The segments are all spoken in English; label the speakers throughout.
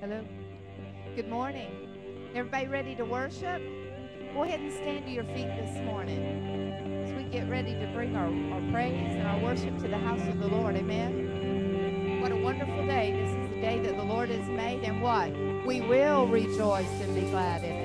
Speaker 1: Hello? Good morning. Everybody ready to worship? Go ahead and stand to your feet this morning as we get ready to bring our, our praise and our worship to the house of the Lord. Amen. What a wonderful day. This is the day that the Lord has made, and what? We will rejoice and be glad in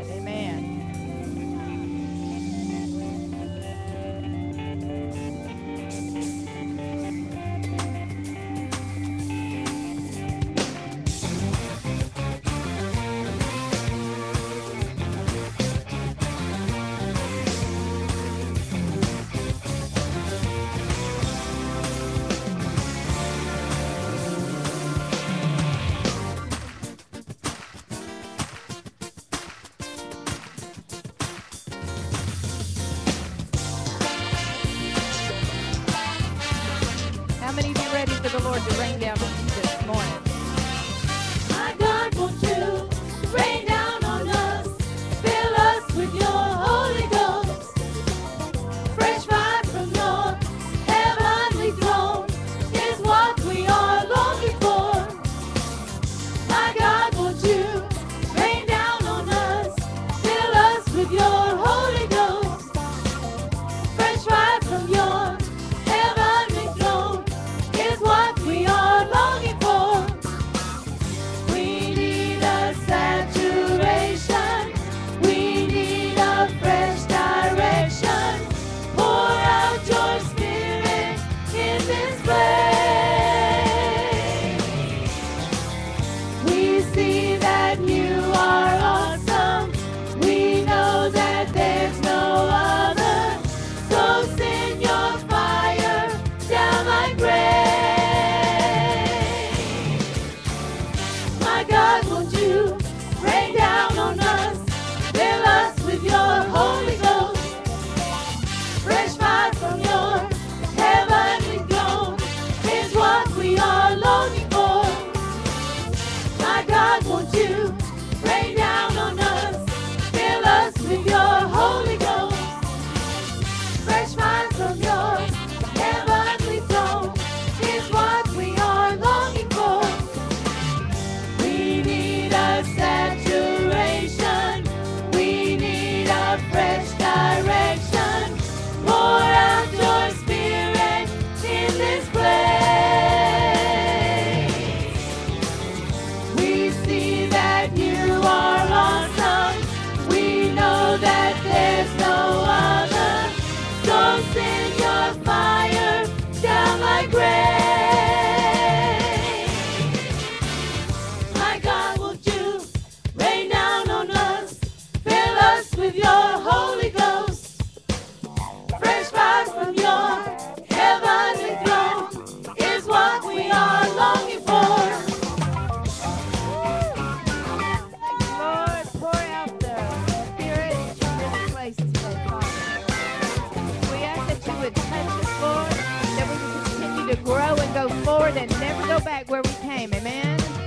Speaker 1: to grow and go forward and never go back where we came. Amen.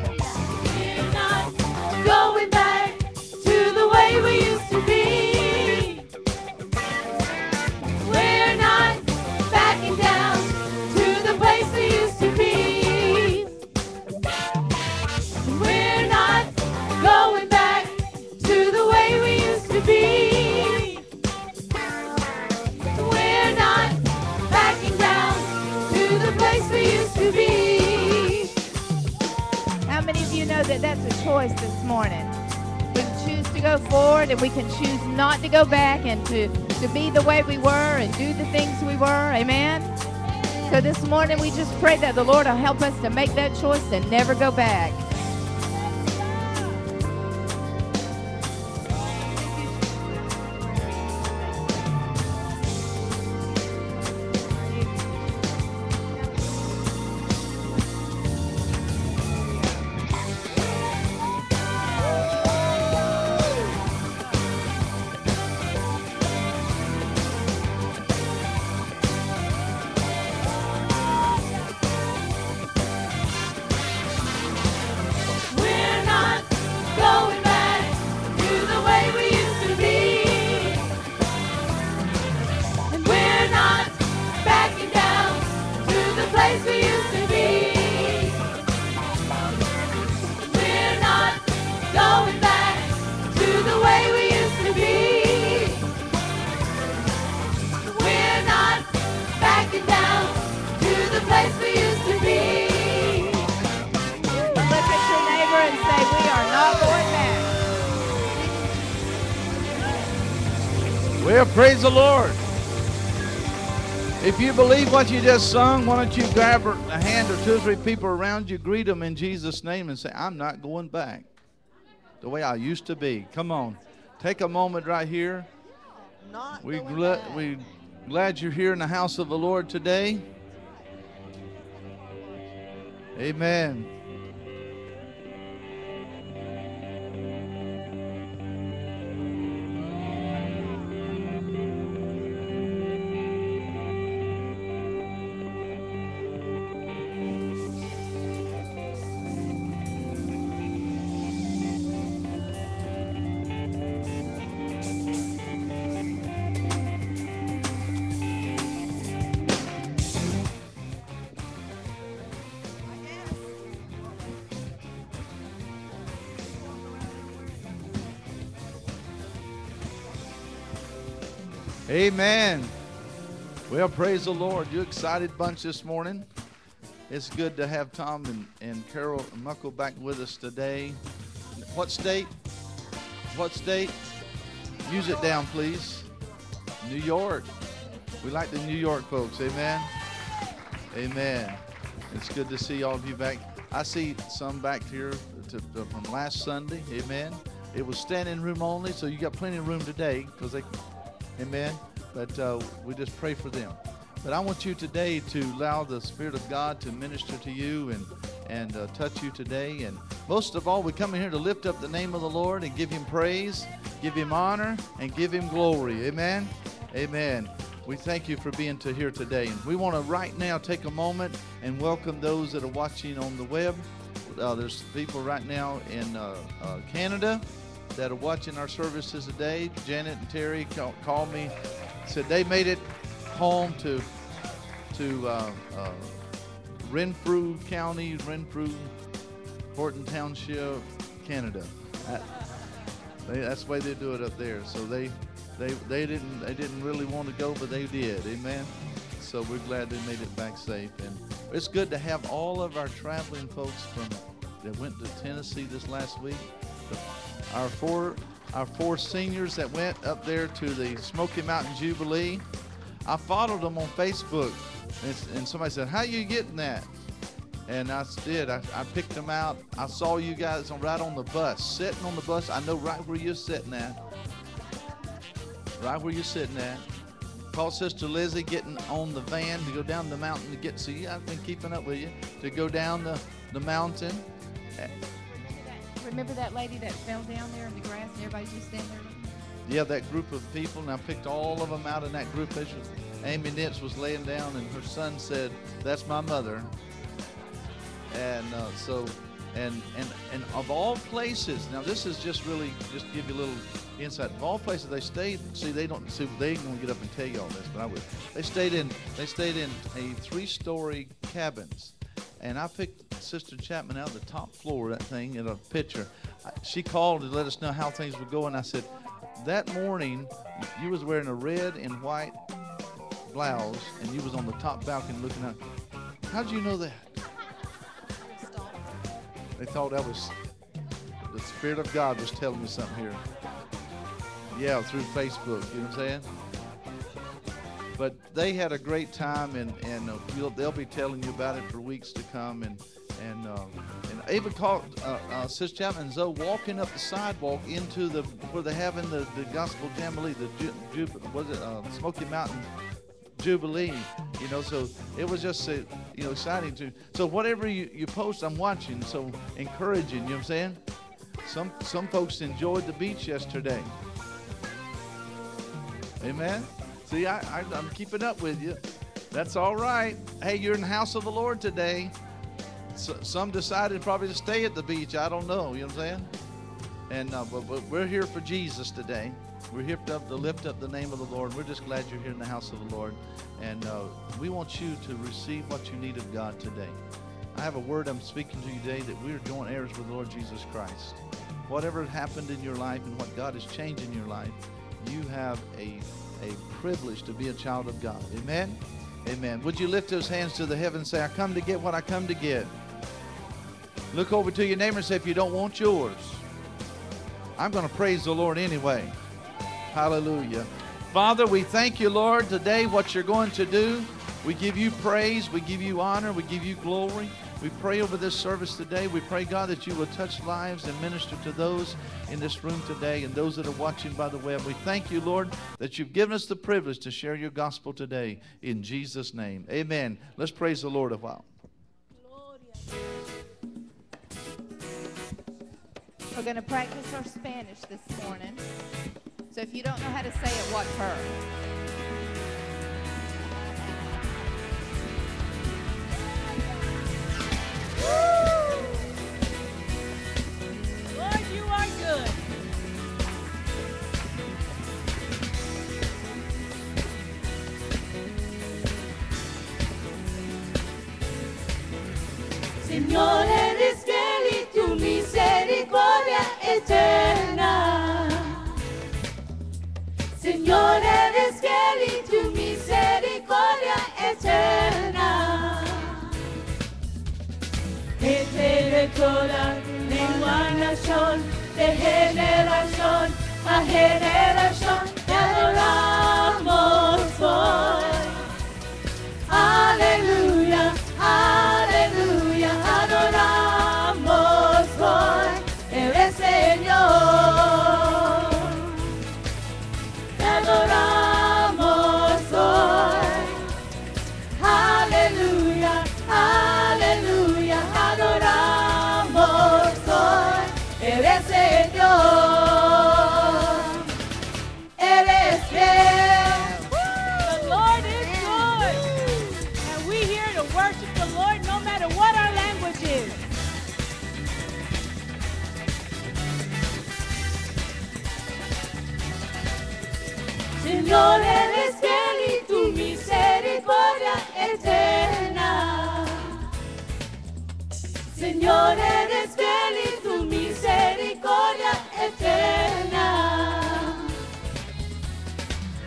Speaker 1: choice this morning. We can choose to go forward and we can choose not to go back and to, to be the way we were and do the things we were. Amen? So this morning we just pray that the Lord will help us to make that choice and never go back.
Speaker 2: The Lord. If you believe what you just sung, why don't you grab a hand or two or three people around you, greet them in Jesus' name, and say, I'm not going back the way I used to be. Come on. Take a moment right here.
Speaker 3: Not
Speaker 2: We gl- we glad you're here in the house of the Lord today. Amen. Amen. Well, praise the Lord. You excited bunch this morning? It's good to have Tom and, and Carol Muckle back with us today. What state? What state? Use it down, please. New York. We like the New York folks. Amen. Amen. It's good to see all of you back. I see some back here to, to- from last Sunday. Amen. It was standing room only, so you got plenty of room today because they Amen. But uh, we just pray for them. But I want you today to allow the Spirit of God to minister to you and and uh, touch you today. And most of all, we come in here to lift up the name of the Lord and give Him praise, give Him honor, and give Him glory. Amen. Amen. We thank you for being to here today. And we want to right now take a moment and welcome those that are watching on the web. Uh, there's people right now in uh, uh, Canada that are watching our services today. Janet and Terry call, me, said they made it home to to uh, uh, Renfrew County, Renfrew, Horton Township, Canada. That- they, that's the way they do it up there. So they they they didn't they didn't really want to go, but they did. Amen. So we're glad they made it back safe, and it's good to have all of our traveling folks from that went to Tennessee this last week. The- our four our four seniors that went up there to the Smoky Mountain Jubilee. I followed them on Facebook, and, and somebody said, "How you getting that?" And I did. I, I picked them out. I saw you guys on, right on the bus, sitting on the bus. I know right where you're sitting at. Right where you're sitting at. Called Sister Lizzie getting on the van to go down the mountain to get. See, you. I've been keeping up with you to go down the the mountain.
Speaker 4: Remember that lady that fell down there in the grass and everybody's just standing there?
Speaker 2: Yeah, that group of people, and I picked all of them out in that group. Was- Amy Nitz was laying down, and her son said, "That's my mother." And uh, so, and and and of all places, now this is just really just give you a little insight. Of all places they stayed, see they don't see they ain't gonna get up and tell you all this, but I would. They stayed in they stayed in a three-story cabins, and I picked Sister Chapman out of the top floor of that thing in a picture. She called to let us know how things were going. I said, that morning you was wearing a red and white blouse, and you was on the top balcony looking out. How'd you know that? They thought that was the Spirit of God was telling me something here. Yeah, through Facebook. You know what I'm saying? But they had a great time, and and uh, they'll be telling you about it for weeks to come. And and uh, and even caught uh, uh, Sis Chapman and Zoe walking up the sidewalk into the where they're having the, the gospel jamboree, the ju, ju, was it uh, Smoky Mountain Jubilee, you know. So it was just uh, you know exciting to. So whatever you, you post, I'm watching. So encouraging, you know what I'm saying? Some some folks enjoyed the beach yesterday. Amen. See, I, I I'm keeping up with you. That's all right. Hey, you're in the house of the Lord today. So, some decided probably to stay at the beach. I don't know. You know what I'm saying? And uh, but, but we're here for Jesus today. We're here to, to lift up the name of the Lord. We're just glad you're here in the house of the Lord, and uh, we want you to receive what you need of God today. I have a word I'm speaking to you today that we're joint heirs with the Lord Jesus Christ. Whatever happened in your life and what God is changing in your life, you have a a privilege to be a child of God. Amen. Amen. Would you lift those hands to the heavens and say, I come to get what I come to get? Look over to your neighbor and say, if you don't want yours, I'm going to praise the Lord anyway. Hallelujah. Father, we thank you, Lord, today what you're going to do. We give you praise, we give you honor, we give you glory. We pray over this service today. We pray, God, that you will touch lives and minister to those in this room today and those that are watching by the web. We thank you, Lord, that you've given us the privilege to share your gospel today. In Jesus' name, amen. Let's praise the Lord a while.
Speaker 4: We're going to practice our Spanish this morning. So if you don't know how to say it, watch her.
Speaker 1: Señor, eres fiel y tu misericordia eterna. Señor, eres fiel tu misericordia eterna. Toda lengua, nación, de generación a generación, te adoramos hoy. Aleluya, aleluya, Señor, eres fiel y tu misericordia eterna.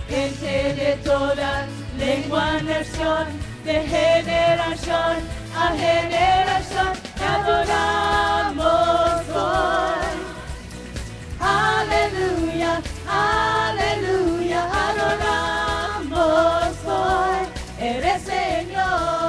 Speaker 1: Gente de toda lengua, nación, de generación a generación, te adoramos hoy. Aleluya, aleluya, adoramos hoy, eres Señor.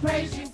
Speaker 1: praise you.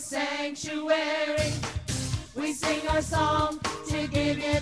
Speaker 1: sanctuary. We sing our song to give you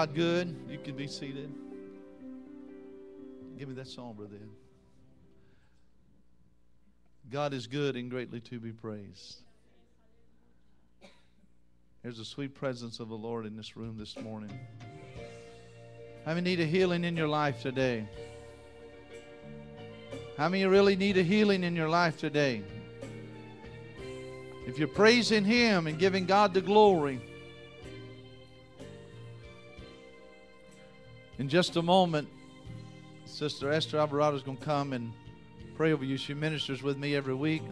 Speaker 1: God
Speaker 2: good? You can be seated. Give me that song, brother. God is good and greatly to be praised. There's a sweet presence of the Lord in this room this morning. How many need a healing in your life today? How many really need a healing in your life today? If you're praising Him and giving God the glory, in just a moment, Sister Esther Alvarado is going to come and pray over you. She ministers with me every week.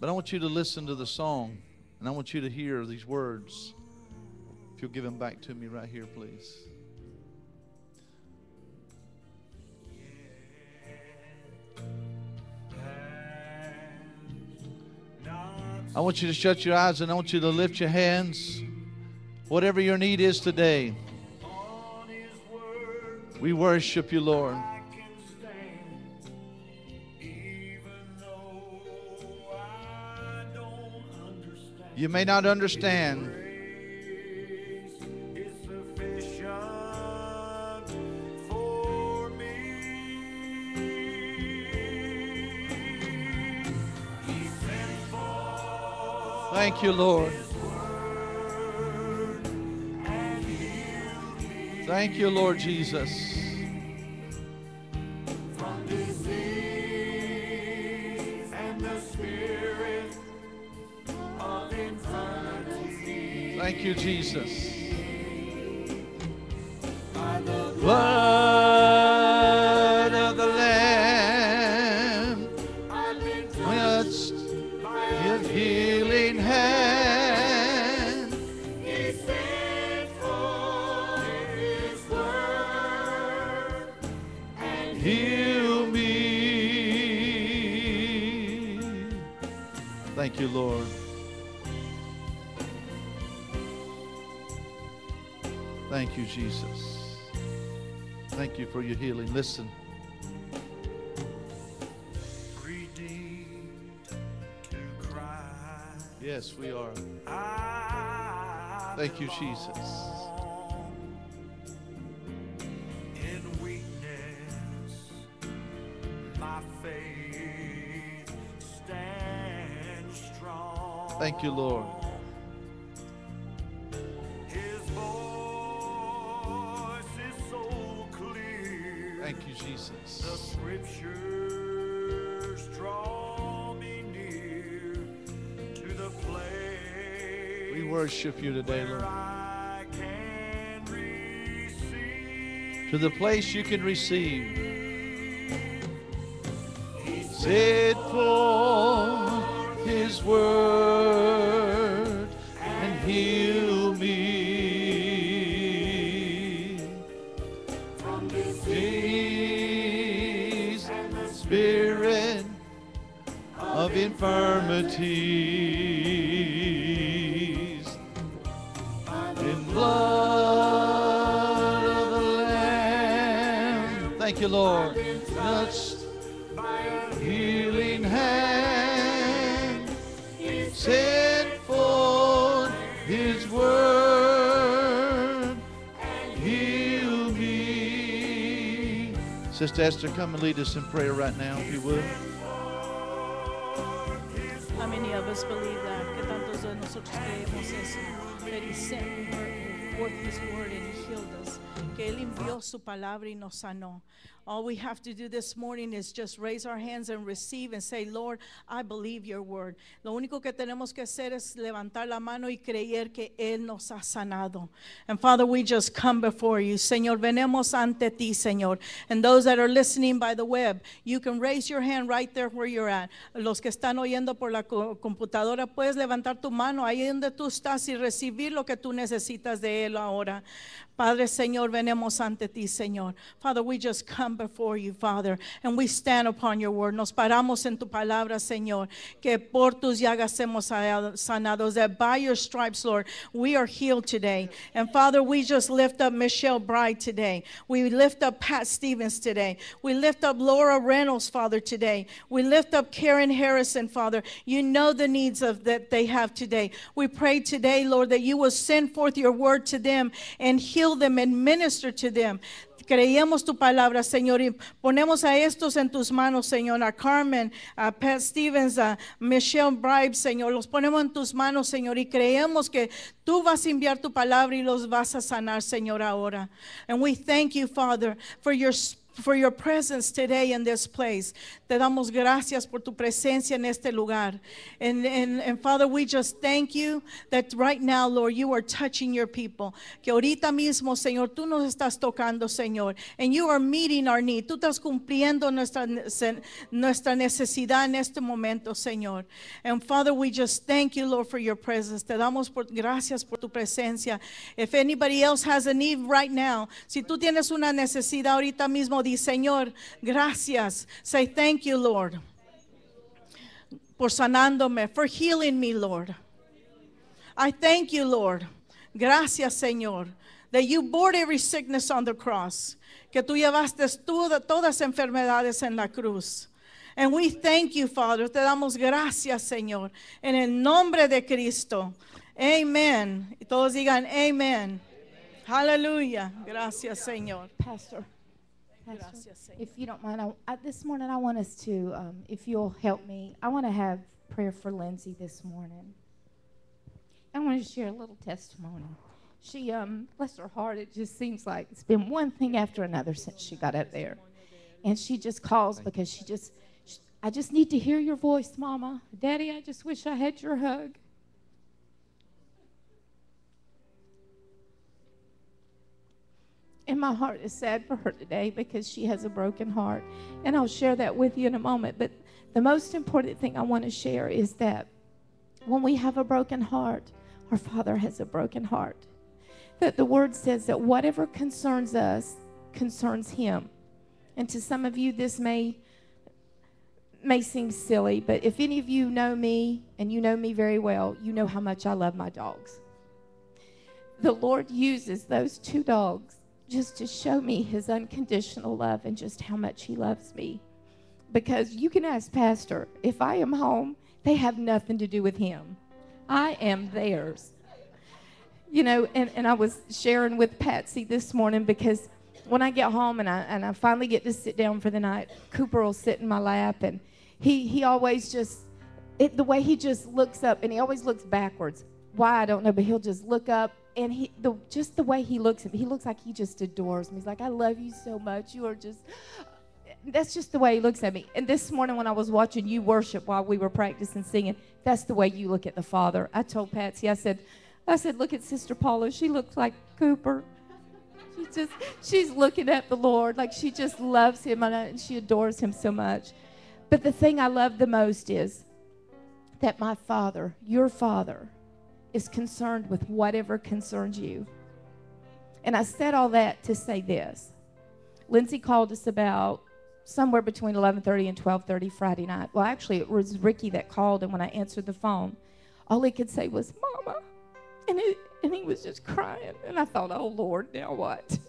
Speaker 2: But I want you to listen to the song, and I want you to hear these words. If you'll give them back to me right here, please. I want you to shut your eyes and I want you to lift your hands. Whatever your need is today, we worship you, Lord. You may not understand, Thank you, Lord. Thank you, Lord Jesus. Thank you, Jesus. Blood you, Lord. Thank you, Jesus. Thank you for your healing. Listen.
Speaker 5: redeemed to cry.
Speaker 2: Yes, we are. Thank you, Jesus. Thank you, Lord.
Speaker 5: His voice is so clear.
Speaker 2: Thank you,
Speaker 5: The
Speaker 2: Jesus.
Speaker 5: scriptures draw me near to the place
Speaker 2: We worship you today, Lord. To the place you can receive. Set forth His word Sister Esther, come and lead us in prayer right now, if you would.
Speaker 3: How many of us believe that? Que tantos de nosotros creemos eso? That He sent forth His word and He healed us. Que Él envió su palabra y nos sanó. All we have to do this morning is just raise our hands and receive and say, Lord, I believe your word. Lo único que tenemos que hacer es levantar la mano y creer que Él nos ha sanado. And Father, we just come before you. Señor, venemos ante ti, Señor. And those that are listening by the web, you can raise your hand right there where you're at. Los que están oyendo por la computadora, puedes levantar tu mano ahí donde tú estás y recibir lo que tú necesitas de Él ahora. Padre, Señor, venemos ante ti, Señor. Father, we just come before you, Father, and we stand upon your word. Nos paramos en tu palabra, Señor, que por tus llagas hemos sanados, that by your stripes, Lord, we are healed today. And Father, we just lift up Michelle Bride today. We lift up Pat Stevens today. We lift up Laura Reynolds, Father, today. We lift up Karen Harrison, Father. You know the needs of that they have today. We pray today, Lord, that you will send forth your word to them and heal them and minister to them. Creíamos tu palabra, Señor, y ponemos a estos en tus manos, Señor, a Carmen, a Pat Stevens, a Michelle Bribe, Señor, los ponemos en tus manos, Señor, y creemos que tú vas a enviar tu palabra y los vas a sanar, Señor, ahora. And we thank you, Father, for your for your presence today in this place. Te damos gracias por tu presencia en este lugar. And, and, and Father, we just thank you that right now, Lord, you are touching your people. Que ahorita mismo, Señor, tú nos estás tocando, Señor. And you are meeting our need. Tú estás cumpliendo nuestra, nuestra necesidad en este momento, Señor. And Father, we just thank you, Lord, for your presence. Te damos por, gracias por tu presencia. If anybody else has a need right now, si tú tienes una necesidad ahorita mismo, di, Señor, gracias. Say thank you, Lord, por sanándome, for healing me, Lord. I thank you, Lord. Gracias, Señor, that you bore every sickness on the cross, que tú llevaste toda, todas enfermedades en la cruz. And we thank you, Father. Te damos gracias, Señor, en el nombre de Cristo. Amen. Y todos digan, Amen. Hallelujah. Gracias, Señor.
Speaker 6: Pastor. Pastor,
Speaker 3: Gracias, Señor.
Speaker 6: if you don't mind, I, I, this morning I want us to, um, if you'll help me, I want to have prayer for Lindsay this morning. I want to share a little testimony. She, um, bless her heart, it just seems like it's been one thing after another since she got up there. And she just calls because she just, sh I just need to hear your voice, Mama. Daddy, I just wish I had your hug. And my heart is sad for her today because she has a broken heart. And I'll share that with you in a moment. But the most important thing I want to share is that when we have a broken heart, our Father has a broken heart. That the word says that whatever concerns us concerns Him. And to some of you, this may may seem silly, but if any of you know me and you know me very well, you know how much I love my dogs. The Lord uses those two dogs just to show me his unconditional love and just how much he loves me. Because you can ask Pastor, if I am home, they have nothing to do with him. I am theirs. You know, and, and I was sharing with Patsy this morning because when I get home and I, and I finally get to sit down for the night, Cooper will sit in my lap and he, he always just, it, the way he just looks up and he always looks backwards. Why, I don't know, but he'll just look up and he the just the way he looks at me, he looks like he just adores me. He's like, I love you so much. You are just that's just the way he looks at me. And this morning when I was watching you worship while we were practicing singing, that's the way you look at the Father. I told Patsy, I said, I said, look at Sister Paula. She looks like Cooper. She just she's looking at the Lord like she just loves him and uh, she adores him so much. But the thing I love the most is that my Father, your Father, is concerned with whatever concerns you. And I said all that to say this. Lindsay called us about somewhere between 11:30 and 12:30 Friday night. Well, actually it was Ricky that called and when I answered the phone, all he could say was mama. And and he was just crying and I thought, "Oh Lord, now what?"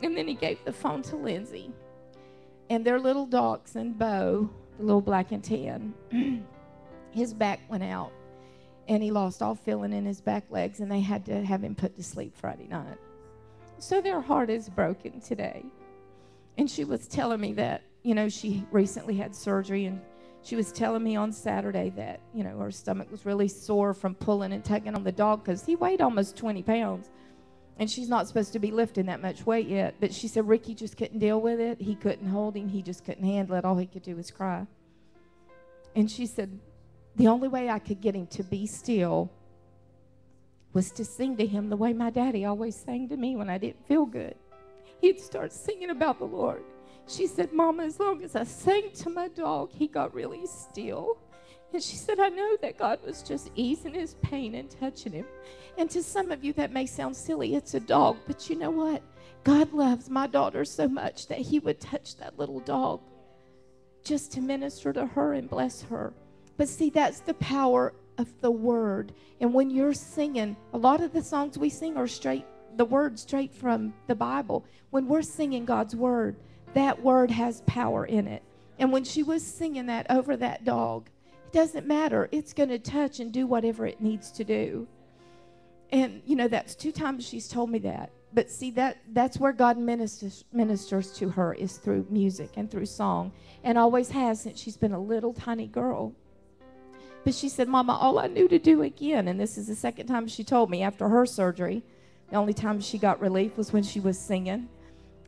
Speaker 6: And then he gave the phone to Lindsay. And their little dachshund, Bo, the little black and tan, his back went out and he lost all feeling in his back legs and they had to have him put to sleep Friday night. So their heart is broken today. And she was telling me that, you know, she recently had surgery and she was telling me on Saturday that, you know, her stomach was really sore from pulling and tugging on the dog because he weighed almost 20 pounds. And she's not supposed to be lifting that much weight yet. But she said Ricky just couldn't deal with it. He couldn't hold him. He just couldn't handle it. All he could do was cry. And she said, the only way I could get him to be still was to sing to him the way my daddy always sang to me when I didn't feel good. He'd start singing about the Lord. She said, Mama, as long as I sang to my dog, he got really still. And she said, I know that God was just easing his pain and touching him. And to some of you, that may sound silly. It's a dog. But you know what? God loves my daughter so much that he would touch that little dog just to minister to her and bless her. But see, that's the power of the word. And when you're singing, a lot of the songs we sing are straight, the word straight from the Bible. When we're singing God's word, that word has power in it. And when she was singing that over that dog, it doesn't matter. It's going to touch and do whatever it needs to do. And you know that's two times she's told me that. But see that that's where God ministers ministers to her is through music and through song and always has since she's been a little tiny girl. She said, "Mama, all I knew to do again, and this is the second time she told me after her surgery, the only time she got relief was when she was singing.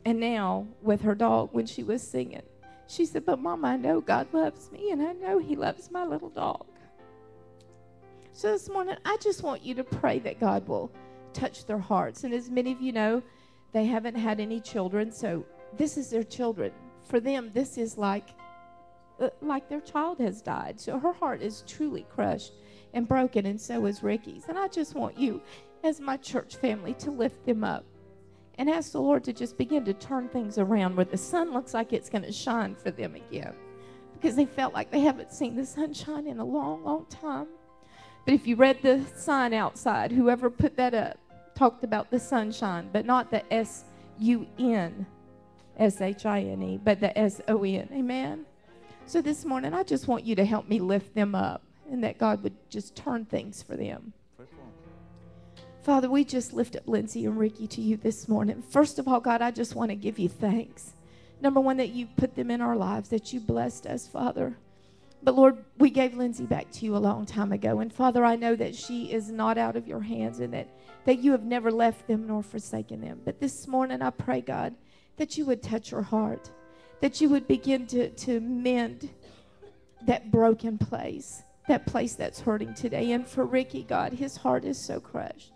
Speaker 6: And now with her dog when she was singing. She said, "But Mama, I know God loves me and I know he loves my little dog." So this morning, I just want you to pray that God will touch their hearts. And as many of you know, they haven't had any children, so this is their children. For them, this is like Uh, like their child has died. So her heart is truly crushed and broken, and so is Ricky's. And I just want you, as my church family, to lift them up and ask the Lord to just begin to turn things around where the sun looks like it's going to shine for them again. Because they felt like they haven't seen the sunshine in a long, long time. But if you read the sign outside, whoever put that up talked about the sunshine, but not the S U N S H I N E, but the S O N. Amen. So this morning, I just want you to help me lift them up and that God would just turn things for them. Father, we just lift up Lindsay and Ricky to you this morning. First of all, God, I just want to give you thanks. Number one, that you put them in our lives, that you blessed us, Father. But Lord, we gave Lindsay back to you a long time ago. And Father, I know that she is not out of your hands and that, that you have never left them nor forsaken them. But this morning, I pray, God, that you would touch her heart, that you would begin to, to mend that broken place, that place that's hurting today. And for Ricky, God, his heart is so crushed.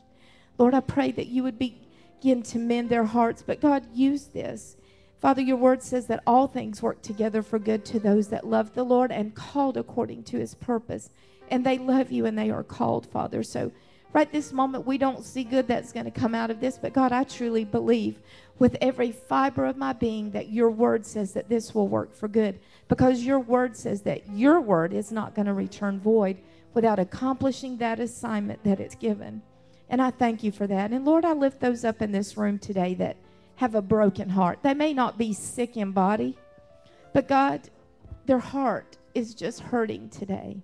Speaker 6: Lord, I pray that you would begin to mend their hearts. But God, use this. Father, your word says that all things work together for good to those that love the Lord and called according to his purpose. And they love you and they are called, Father. So, right this moment, we don't see good that's going to come out of this. But God, I truly believe with every fiber of my being that your word says that this will work for good. Because your word says that your word is not going to return void without accomplishing that assignment that it's given. And I thank you for that. And Lord, I lift those up in this room today that have a broken heart. They may not be sick in body, but God, their heart is just hurting today.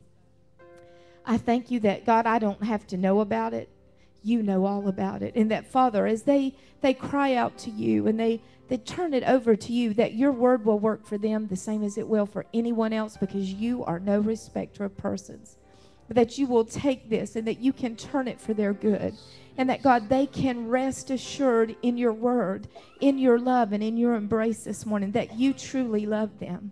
Speaker 6: I thank you that God, I don't have to know about it. You know all about it. And that Father, as they they cry out to you and they they turn it over to you, that your word will work for them the same as it will for anyone else because you are no respecter of persons. But that you will take this and that you can turn it for their good. And that God, they can rest assured in your word, in your love, and in your embrace this morning that you truly love them.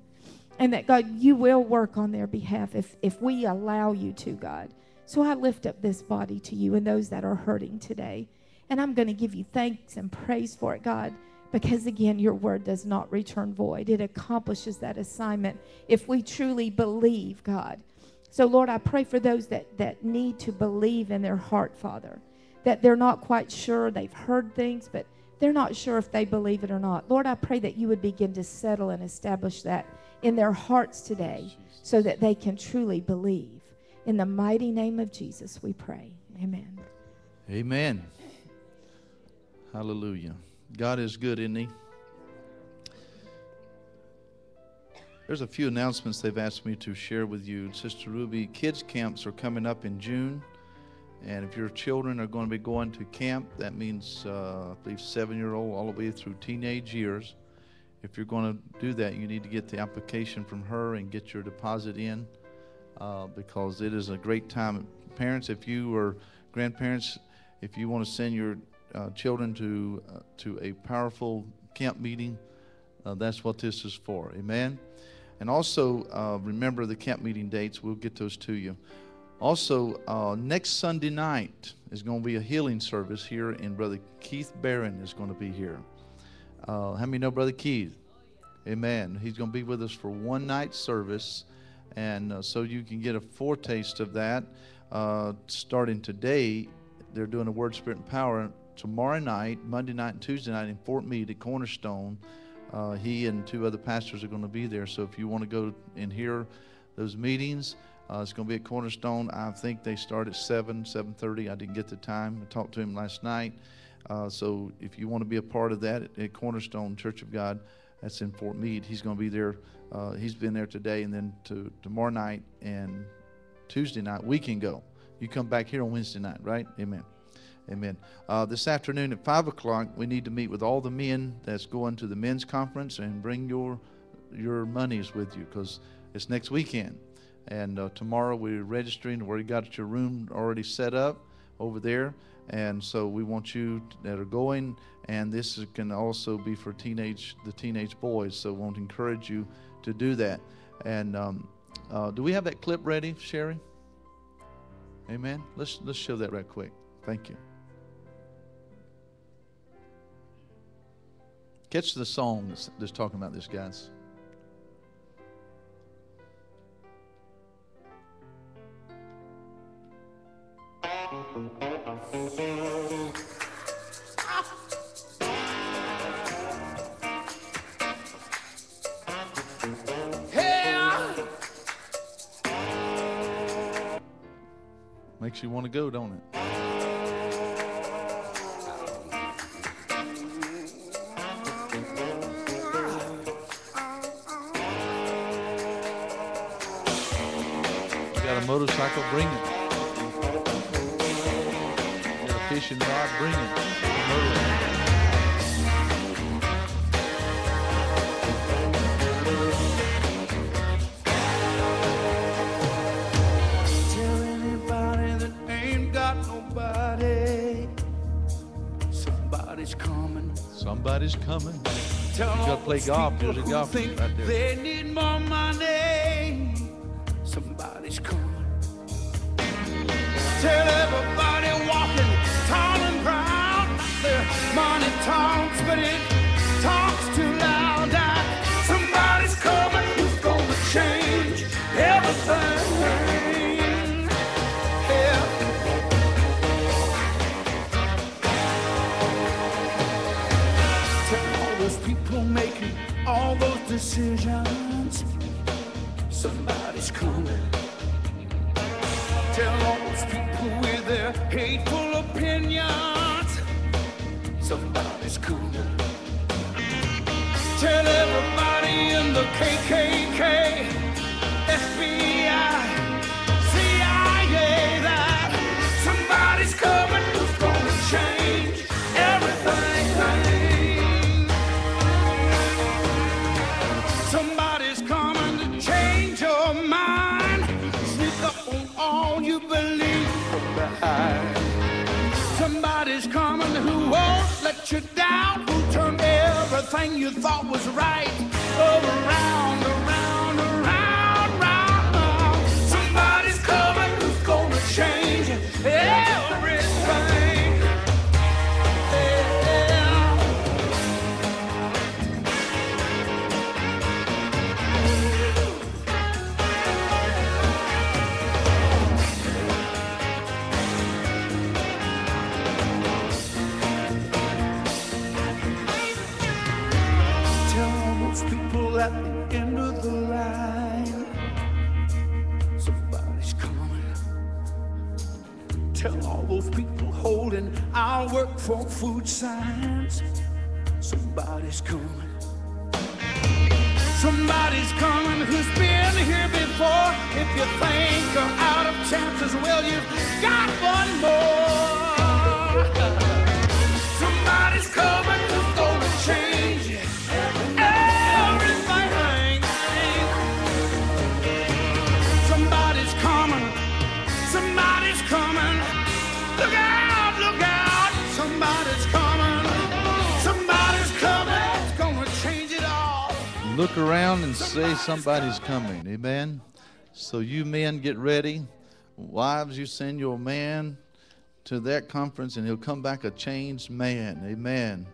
Speaker 6: And that God, you will work on their behalf if, if we allow you to, God. So I lift up this body to you and those that are hurting today. And I'm going to give you thanks and praise for it, God, because again, your word does not return void. It accomplishes that assignment if we truly believe, God. So, Lord, I pray for those that, that need to believe in their heart, Father, that they're not quite sure. They've heard things, but they're not sure if they believe it or not. Lord, I pray that you would begin to settle and establish that in their hearts today so that they can truly believe. In the mighty name of Jesus, we pray. Amen.
Speaker 2: Amen. Hallelujah. God is good, isn't He? There's a few announcements they've asked me to share with you. Sister Ruby, kids' camps are coming up in June. And if your children are going to be going to camp, that means, uh, I believe, seven year old all the way through teenage years. If you're going to do that, you need to get the application from her and get your deposit in uh, because it is a great time. Parents, if you are grandparents, if you want to send your uh, children to uh, to a powerful camp meeting, uh, that's what this is for. Amen. And also uh, remember the camp meeting dates. We'll get those to you. Also, uh, next Sunday night is going to be a healing service here, and Brother Keith Barron is going to be here. Uh, how many know Brother Keith? Amen. He's going to be with us for one night service. And uh, so you can get a foretaste of that. Uh, starting today, they're doing a Word, Spirit, and Power tomorrow night, Monday night, and Tuesday night in Fort Meade at Cornerstone. Uh, he and two other pastors are going to be there. So if you want to go and hear those meetings, uh, it's going to be at Cornerstone. I think they start at seven, seven thirty. I didn't get the time. I talked to him last night. Uh, so if you want to be a part of that at, Cornerstone Church of God, that's in Fort Meade. He's going to be there. Uh, he's been there today, and then to tomorrow night and Tuesday night we can go. You come back here on Wednesday night, right? Amen. Amen. Uh, this afternoon at five o'clock, we need to meet with all the men that's going to the men's conference and bring your your monies with you because it's next weekend. And uh, tomorrow we're registering. We already got your room already set up over there, and so we want you that are going. And this can also be for teenage the teenage boys. So we want to encourage you to do that. And um, uh, do we have that clip ready, Sherry? Amen. Let's let's show that right quick. Thank you. Catch the song that's, that's talking about this, guys. Makes you want to go, don't it? Got a motorcycle, bring it.
Speaker 5: Ain't got nobody. Somebody's coming.
Speaker 2: Somebody's coming.
Speaker 5: Tell
Speaker 2: You gotta play golf. There's a golf right there.
Speaker 5: Decisions. Somebody's coming. Tell all those people with their hateful opinions. Somebody's coming. Tell everybody in the KKK, you down, who turned everything you thought was right our work for food signs, somebody's coming. Somebody's coming who's been here before. If you think you're out of chances, well, you've got one more. Look
Speaker 2: around and say somebody's coming. Amen. So you men get ready. Wives, you send your man to that conference and he'll come back a changed man. Amen.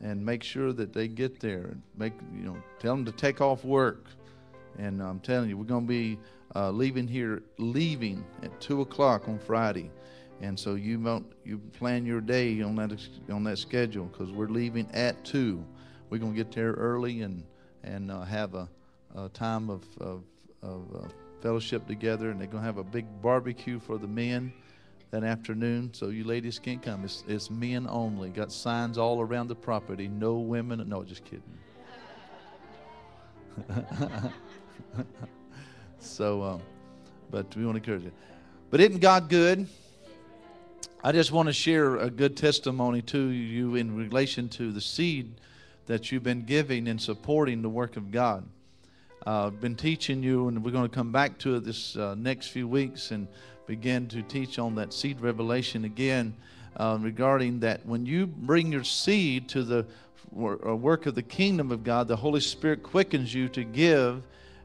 Speaker 2: And make sure that they get there. and Make you know, tell them to take off work And I'm telling you, we're going to be uh, leaving here, leaving at two o'clock on Friday. And so you won't, you plan your day on that on that schedule because we're leaving at two. We're going to get there early and and uh, have a, a time of of, of uh, fellowship together. And they're going to have a big barbecue for the men that afternoon. So you ladies can't come. It's, it's men only. Got signs all around the property. No women. No, just kidding. so, um, but we want to encourage you. But isn't God good? I just want to share a good testimony to you in relation to the seed that you've been giving and supporting the work of God. Uh, been teaching you, and we're going to come back to it this uh, next few weeks and begin to teach on that seed revelation again uh, regarding that when you bring your seed to the uh, work of the kingdom of God, the Holy Spirit quickens you to give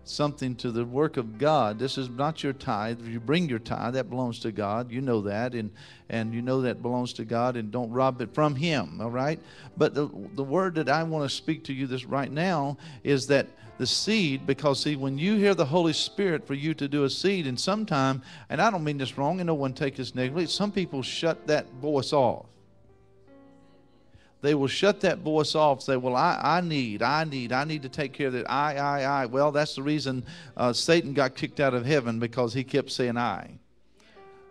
Speaker 2: something to the work of God. This is not your tithe. If you bring your tithe, that belongs to God. You know that, and and you know that belongs to God, and don't rob it from Him. All right. But the the word that I want to speak to you this right now is that the seed, because see, when you hear the Holy Spirit for you to do a seed, and sometime, and I don't mean this wrong, and no one take this negatively. Some people shut that voice off they will shut that voice off say well i, I need i need i need to take care of that i i i well that's the reason uh, satan got kicked out of heaven because he kept saying i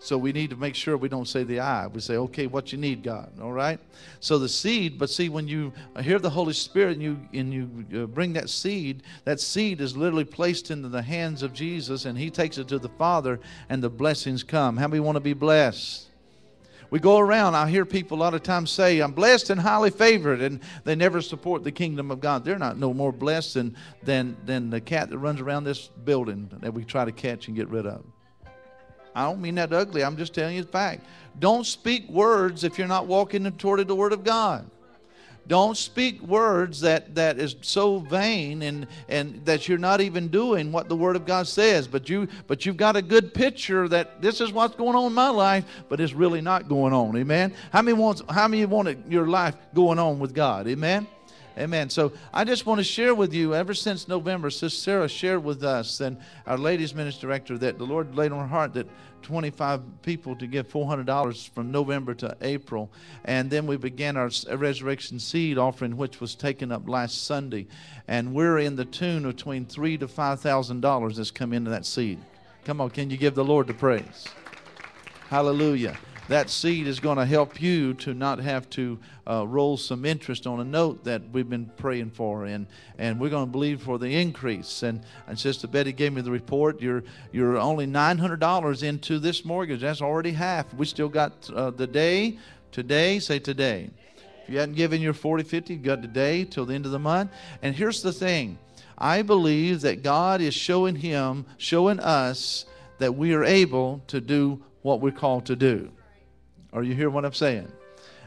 Speaker 2: so we need to make sure we don't say the I. We say, okay, what you need, God. All right. So the seed, but see, when you hear the Holy Spirit and you and you uh, bring that seed, that seed is literally placed into the hands of Jesus, and He takes it to the Father, and the blessings come. How many want to be blessed? We go around, I hear people a lot of times say, I'm blessed and highly favored, and they never support the kingdom of God. They're not no more blessed than, than, than the cat that runs around this building that we try to catch and get rid of. I don't mean that ugly. I'm just telling you the fact. Don't speak words if you're not walking toward the Word of God. Don't speak words that, that is so vain and, and that you're not even doing what the Word of God says. But you but you've got a good picture that this is what's going on in my life, but it's really not going on. Amen. How many wants how many want your life going on with God? Amen. Amen. So I just want to share with you, ever since November, Sister Sarah shared with us and our ladies ministry director that the Lord laid on her heart that 25 people to give $400 from November to April. And then we began our resurrection seed offering, which was taken up last Sunday. And we're in the tune between three to $5,000 that's come into that seed. Come on, can you give the Lord the praise? Hallelujah. That seed is going to help you to not have to uh, roll some interest on a note that we've been praying for, and and we're going to believe for the increase. And, and Sister Betty gave me the report. You're you're only nine hundred dollars into this mortgage. That's already half. We still got uh, the day today. Say today. If you hadn't given your 40, 50, you got today till the end of the month. And here's the thing. I believe that God is showing him, showing us that we are able to do what we're called to do. Are you hear what I'm saying?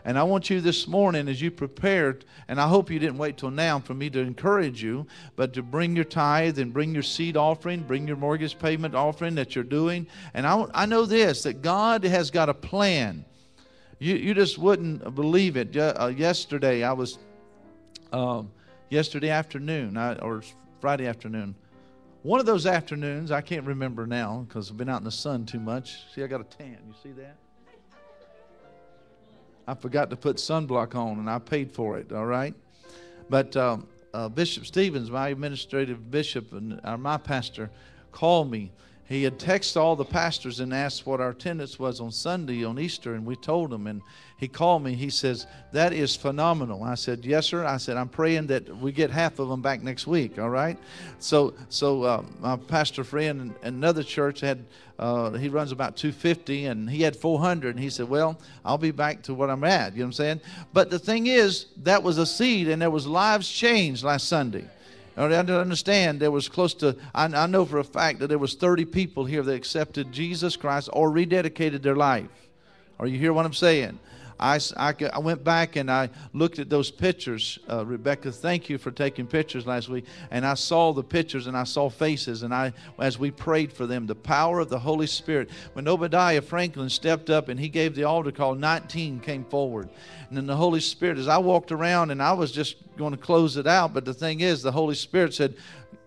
Speaker 2: And I want you this morning, as you prepared, and I hope you didn't wait till now for me to encourage you, but to bring your tithe and bring your seed offering, bring your mortgage payment offering that you're doing. And I, I know this that God has got a plan. You, you just wouldn't believe it. Uh, yesterday, I was, um, yesterday afternoon, I, or Friday afternoon, one of those afternoons, I can't remember now because I've been out in the sun too much. See, I got a tan. You see that? I forgot to put sunblock on, and I paid for it. All right, but um, uh, Bishop Stevens, my administrative bishop and uh, my pastor, called me. He had texted all the pastors and asked what our attendance was on Sunday on Easter, and we told him. And he called me. He says that is phenomenal. I said yes, sir. I said I'm praying that we get half of them back next week. All right. So so uh, my pastor friend in another church had uh, he runs about 250 and he had 400 and he said well i'll be back to what i'm at you know what i'm saying but the thing is that was a seed and there was lives changed last sunday I understand. There was close to I, I know for a fact that there was 30 people here that accepted jesus christ or rededicated their life. Are you hear what i'm saying I, I I went back and I looked at those pictures. Uh, Rebecca, thank you for taking pictures last week. And I saw the pictures and I saw faces. And I, as we prayed for them, the power of the Holy Spirit. When Obadiah Franklin stepped up and he gave the altar call, 19 came forward. And then the Holy Spirit, as I walked around and I was just going to close it out, but the thing is, the Holy Spirit said,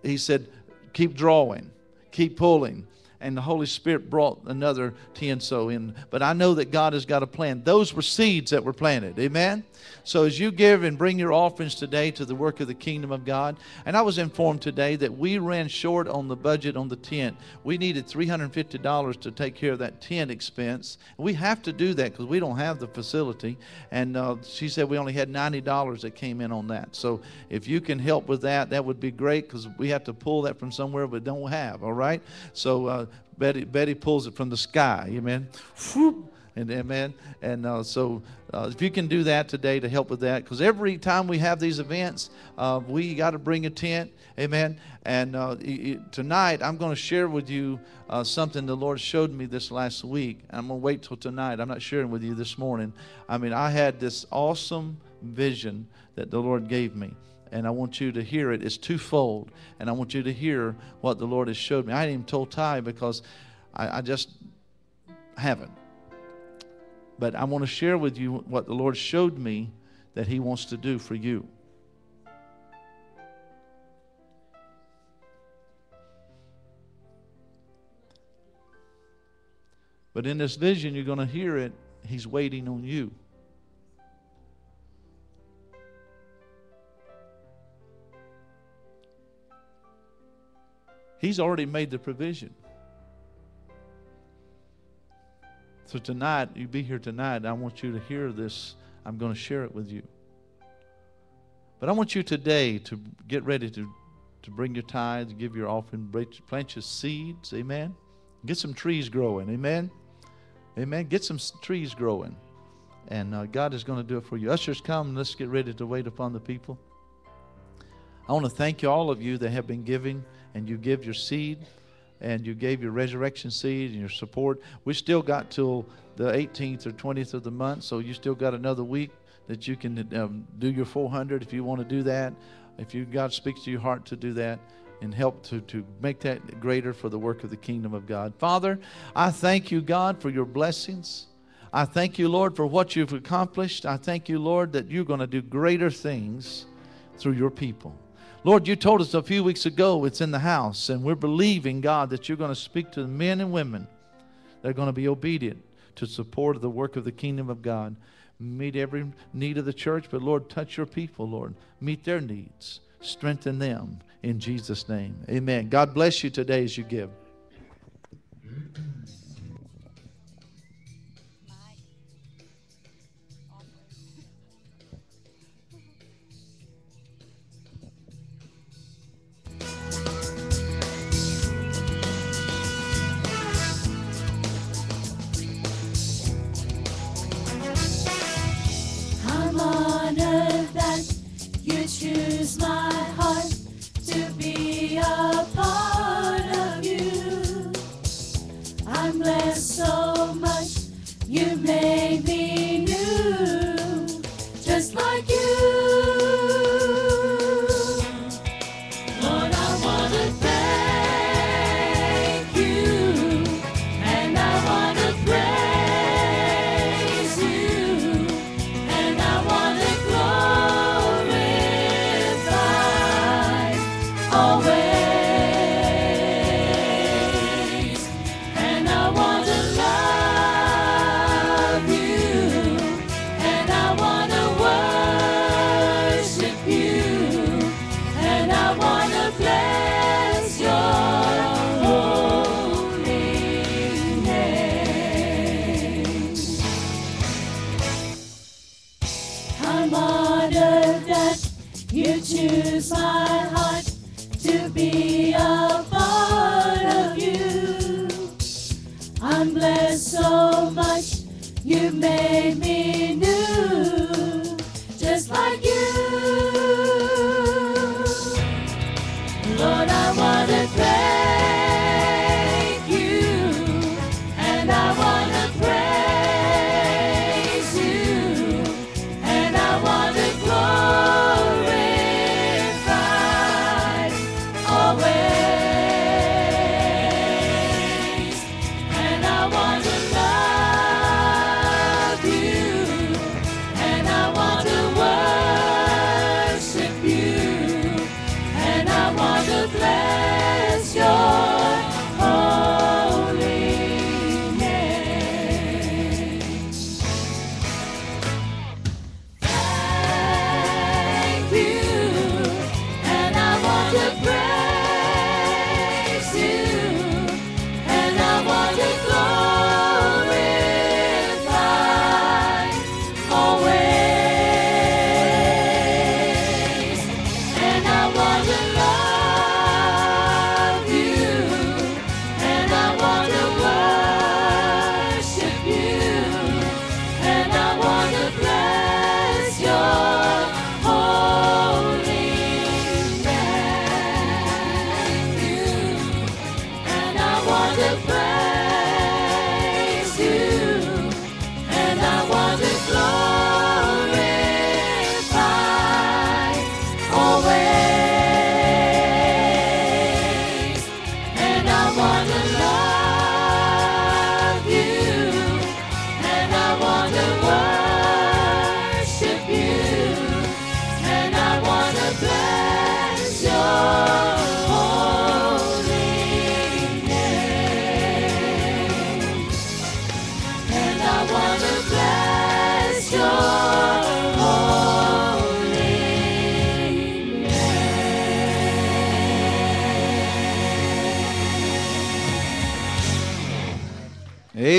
Speaker 2: He said, keep drawing, keep pulling. And the Holy Spirit brought another 10 so in. But I know that God has got a plan. Those were seeds that were planted. Amen? So as you give and bring your offerings today to the work of the kingdom of God, and I was informed today that we ran short on the budget on the tent. We needed $350 to take care of that tent expense. We have to do that because we don't have the facility. And uh, she said we only had $90 that came in on that. So if you can help with that, that would be great because we have to pull that from somewhere we don't have. All right. So uh, Betty Betty pulls it from the sky. Amen. Whoop. And amen. And uh, so, uh, if you can do that today to help with that, because every time we have these events, uh, we got to bring a tent. Amen. And uh, tonight, I'm going to share with you uh, something the Lord showed me this last week. I'm going to wait till tonight. I'm not sharing with you this morning. I mean, I had this awesome vision that the Lord gave me and I want you to hear it. It's twofold, and I want you to hear what the Lord has showed me. I hadn't even told Ty because I, I just haven't. But I want to share with you what the Lord showed me that He wants to do for you. But in this vision, you're going to hear it. He's waiting on you. He's already made the provision. So tonight, you be here tonight. I want you to hear this. I'm going to share it with you. But I want you today to get ready to, to bring your tithes, give your offering, plant your seeds. Amen. Get some trees growing. Amen. Amen. Get some trees growing. And uh, God is going to do it for you. Ushers, come. Let's get ready to wait upon the people. I want to thank you, all of you that have been giving, and you give your seed, and you gave your resurrection seed and your support. We still got till the 18th or 20th of the month, so you still got another week that you can um, do your 400 if you want to do that. If you God speaks to your heart to do that, and help to, to make that greater for the work of the kingdom of God. Father, I thank you, God, for your blessings. I thank you, Lord, for what you've accomplished. I thank you, Lord, that you're going to do greater things through your people. Lord, you told us a few weeks ago it's in the house, and we're believing, God, that you're going to speak to the men and women that are going to be obedient to support the work of the kingdom of God. Meet every need of the church, but Lord, touch your people, Lord. Meet their needs, strengthen them in Jesus' name. Amen. God bless you today as you give.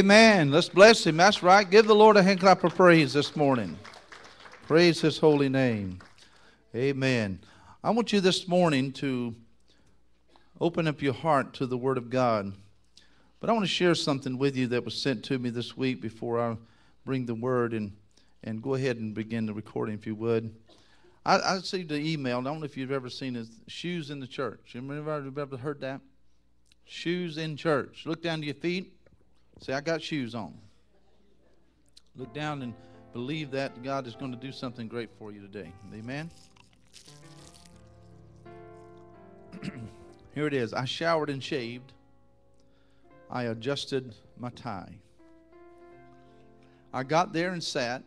Speaker 2: Amen. Let's bless him. That's right. Give the Lord a hand clap of praise this morning. Praise his holy name. Amen. I want you this morning to open up your heart to the Word of God. But I want to share something with you that was sent to me this week before I bring the Word and, and go ahead and begin the recording, if you would. I, I see the email. I don't know if you've ever seen it. Shoes in the church. Have ever heard that? Shoes in church. Look down to your feet. Say, I got shoes on. Look down and believe that God is going to do something great for you today. Amen. Here it is. I showered and shaved. I adjusted my tie. I got there and sat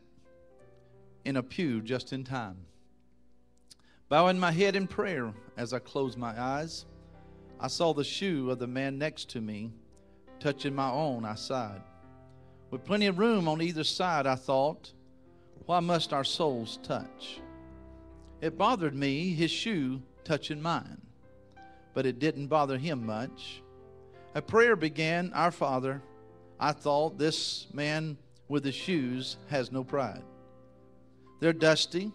Speaker 2: in a pew just in time. Bowing my head in prayer as I closed my eyes, I saw the shoe of the man next to me. Touching my own, I sighed. With plenty of room on either side, I thought, why must our soles touch? It bothered me, his shoe touching mine, but it didn't bother him much. A prayer began, Our Father. I thought this man with the shoes has no pride. They're dusty,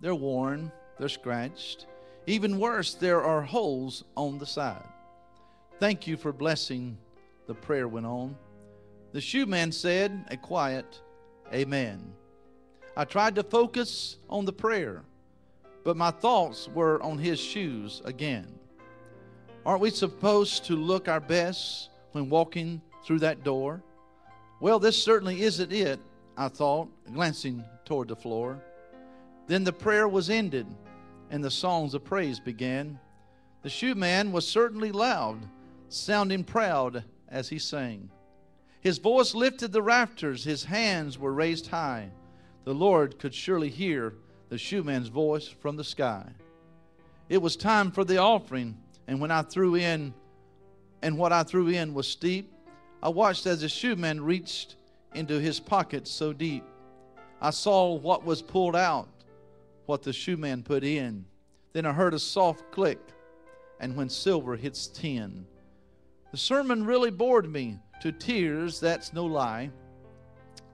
Speaker 2: they're worn, they're scratched. Even worse, there are holes on the side. Thank you for blessing, the prayer went on. The shoe man said, a quiet amen. I tried to focus on the prayer, but my thoughts were on his shoes again. Aren't we supposed to look our best when walking through that door? Well, this certainly isn't it, I thought, glancing toward the floor. Then the prayer was ended and the songs of praise began. The shoe man was certainly loud, sounding proud as he sang. His voice lifted the rafters, his hands were raised high. The Lord could surely hear the shoeman's voice from the sky. It was time for the offering, and when I threw in, and what I threw in was steep, I watched as the shoeman reached into his pocket so deep. I saw what was pulled out, what the shoeman put in. Then I heard a soft click, and when silver hits tin. The sermon really bored me to tears, that's no lie.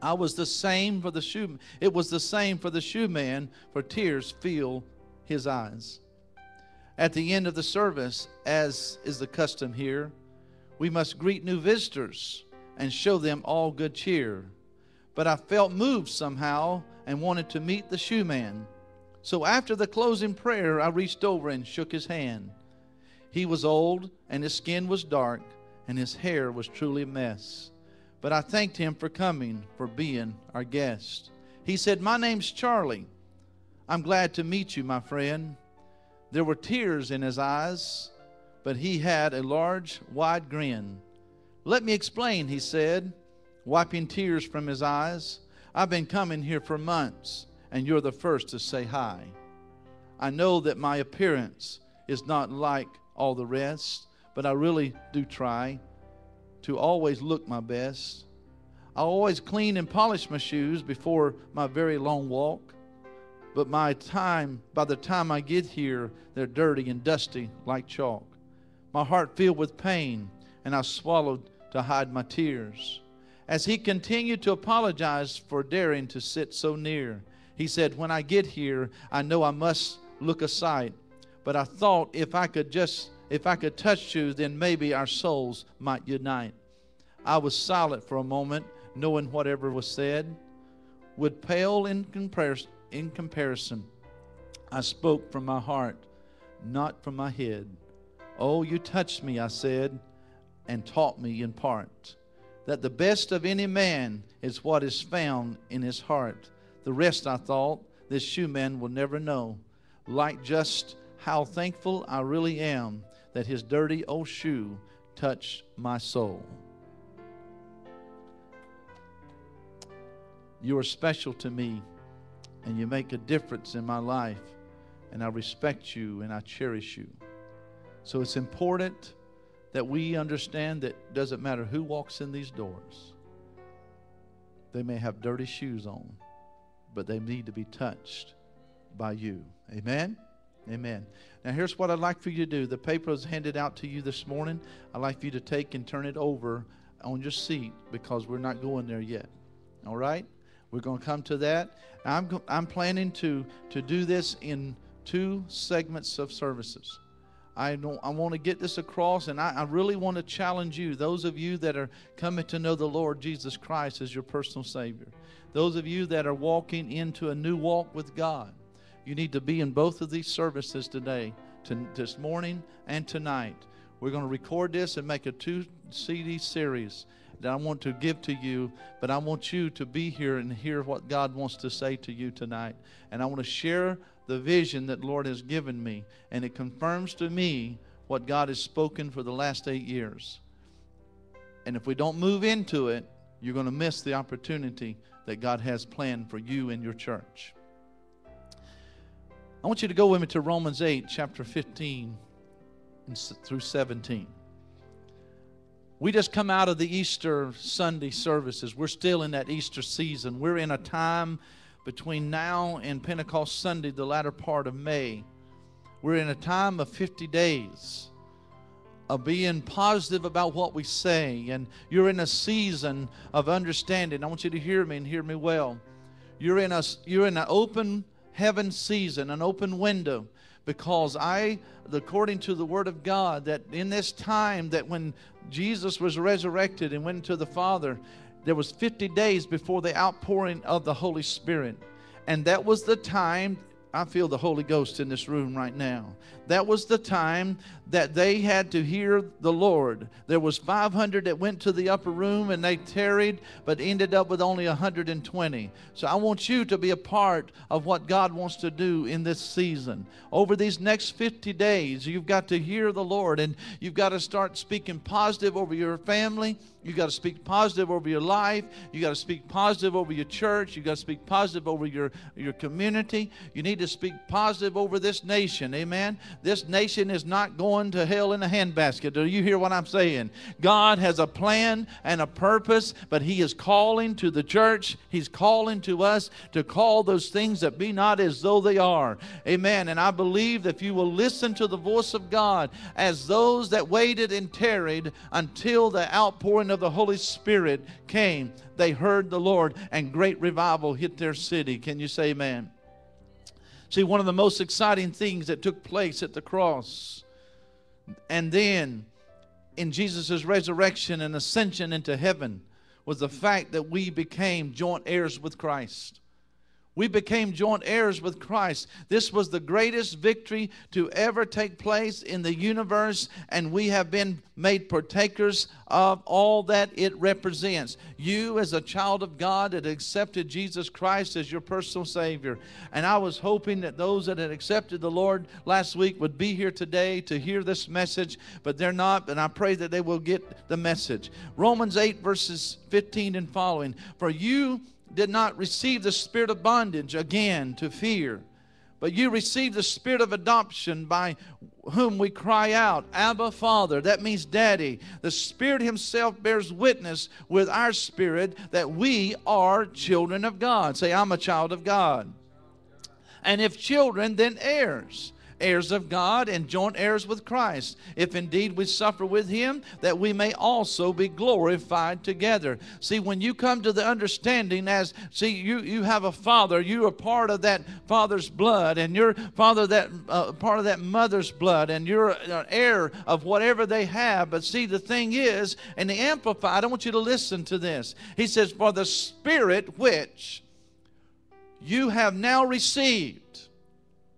Speaker 2: I was the same for the shoe. It was the same for the shoeman, for tears fill his eyes. At the end of the service, as is the custom here, we must greet new visitors and show them all good cheer. But I felt moved somehow and wanted to meet the shoeman. So after the closing prayer, I reached over and shook his hand. He was old, and his skin was dark, and his hair was truly a mess. But I thanked him for coming, for being our guest. He said, My name's Charlie. I'm glad to meet you, my friend. There were tears in his eyes, but he had a large, wide grin. Let me explain, he said, wiping tears from his eyes. I've been coming here for months, and you're the first to say hi. I know that my appearance is not like all the rest, but I really do try to always look my best. I always clean and polish my shoes before my very long walk. But my time, by the time I get here, they're dirty and dusty like chalk. My heart filled with pain, and I swallowed to hide my tears. As he continued to apologize for daring to sit so near, he said, When I get here, I know I must look a sight. But I thought if I could just, if I could touch you, then maybe our souls might unite. I was silent for a moment, knowing whatever was said would pale in comparison. In comparison, I spoke from my heart, not from my head. Oh, you touched me, I said, and taught me in part that the best of any man is what is found in his heart. The rest, I thought, this shoeman will never know. Like just how thankful I really am that his dirty old shoe touched my soul. You are special to me, and you make a difference in my life, and I respect you and I cherish you. So it's important that we understand that it doesn't matter who walks in these doors. They may have dirty shoes on, but they need to be touched by you. Amen? Amen. Now, here's what I'd like for you to do. The paper is handed out to you this morning. I'd like for you to take and turn it over on your seat because we're not going there yet. All right? We're going to come to that. I'm, I'm planning to, to do this in two segments of services. I I want to get this across, and I, I really want to challenge you, those of you that are coming to know the Lord Jesus Christ as your personal Savior, those of you that are walking into a new walk with God. You need to be in both of these services today, to, this morning and tonight. We're going to record this and make a two CD series that I want to give to you, but I want you to be here and hear what God wants to say to you tonight. And I want to share the vision that Lord has given me, and it confirms to me what God has spoken for the last eight years. And if we don't move into it, you're going to miss the opportunity that God has planned for you and your church. I want you to go with me to Romans 8, chapter 15 and through 17. We just come out of the Easter Sunday services. We're still in that Easter season. We're in a time between now and Pentecost Sunday, the latter part of May. We're in a time of 50 days of being positive about what we say. And you're in a season of understanding. I want you to hear me and hear me well. You're in a you're in an open heaven season, an open window. Because I, according to the Word of God, that in this time that when Jesus was resurrected and went to the Father, there was 50 days before the outpouring of the Holy Spirit. And that was the time I feel the Holy Ghost in this room right now. That was the time that they had to hear the Lord. There was 500 that went to the upper room and they tarried, but ended up with only 120. So I want you to be a part of what God wants to do in this season. Over these next 50 days, you've got to hear the Lord and you've got to start speaking positive over your family. You got to speak positive over your life. You got to speak positive over your church. You got to speak positive over your, your community. You need to speak positive over this nation. Amen. This nation is not going to hell in a handbasket. Do you hear what I'm saying? God has a plan and a purpose, but He is calling to the church. He's calling to us to call those things that be not as though they are. Amen. And I believe that if you will listen to the voice of God as those that waited and tarried until the outpouring of the Holy Spirit came, they heard the Lord and great revival hit their city. Can you say amen? See, one of the most exciting things that took place at the cross and then in Jesus' resurrection and ascension into heaven was the fact that we became joint heirs with Christ. We became joint heirs with Christ. This was the greatest victory to ever take place in the universe, and we have been made partakers of all that it represents. You, as a child of God, had accepted Jesus Christ as your personal Savior. And I was hoping that those that had accepted the Lord last week would be here today to hear this message, but they're not, and I pray that they will get the message. Romans 8, verses 15 and following. For you did not receive the spirit of bondage again to fear, but you received the spirit of adoption by whom we cry out, Abba, Father. That means Daddy. The Spirit Himself bears witness with our spirit that we are children of God. Say, I'm a child of God. And if children, then heirs heirs of God and joint heirs with Christ, if indeed we suffer with him, that we may also be glorified together. See, when you come to the understanding as see you you have a father, you are part of that father's blood, and you're father that uh, part of that mother's blood, and you're an heir of whatever they have. But see, the thing is, and the Amplified, I don't want you to listen to this. He says, "For the Spirit which you have now received."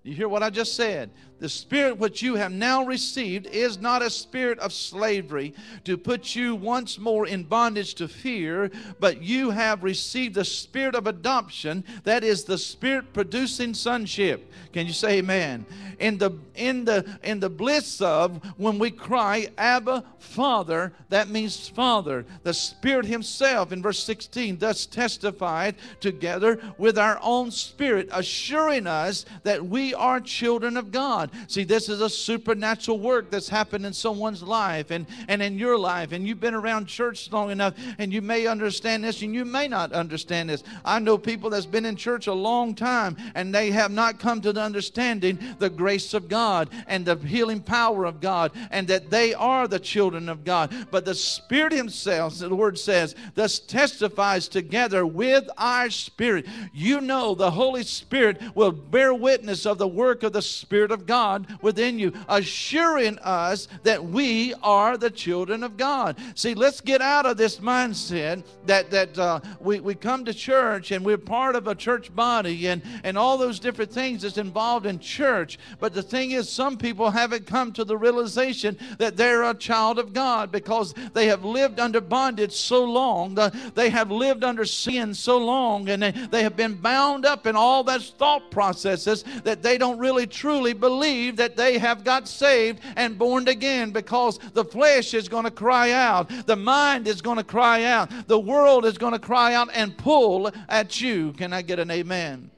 Speaker 2: You hear what I just said? The spirit which you have now received is not a spirit of slavery to put you once more in bondage to fear, but you have received the spirit of adoption, that is the spirit producing sonship. Can you say amen? In the in the in the bliss of when we cry, Abba, Father, that means Father. The Spirit Himself in verse 16 thus testified together with our own spirit, assuring us that we are children of God. See, this is a supernatural work that's happened in someone's life and, and in your life. And you've been around church long enough and you may understand this and you may not understand this. I know people that's been in church a long time and they have not come to the understanding the grace of God and the healing power of God and that they are the children of God. But the Spirit Himself, the Word says, thus testifies together with our spirit. You know the Holy Spirit will bear witness of the work of the Spirit of God within you, assuring us that we are the children of God. See, let's get out of this mindset that that uh, we, we come to church and we're part of a church body and, and all those different things that's involved in church. But the thing is, some people haven't come to the realization that they're a child of God because they have lived under bondage so long, the- they have lived under sin so long, and they, they have been bound up in all those thought processes that they don't really truly believe that they have got saved and born again because the flesh is going to cry out, the mind is going to cry out, the world is going to cry out and pull at you. Can I get an amen?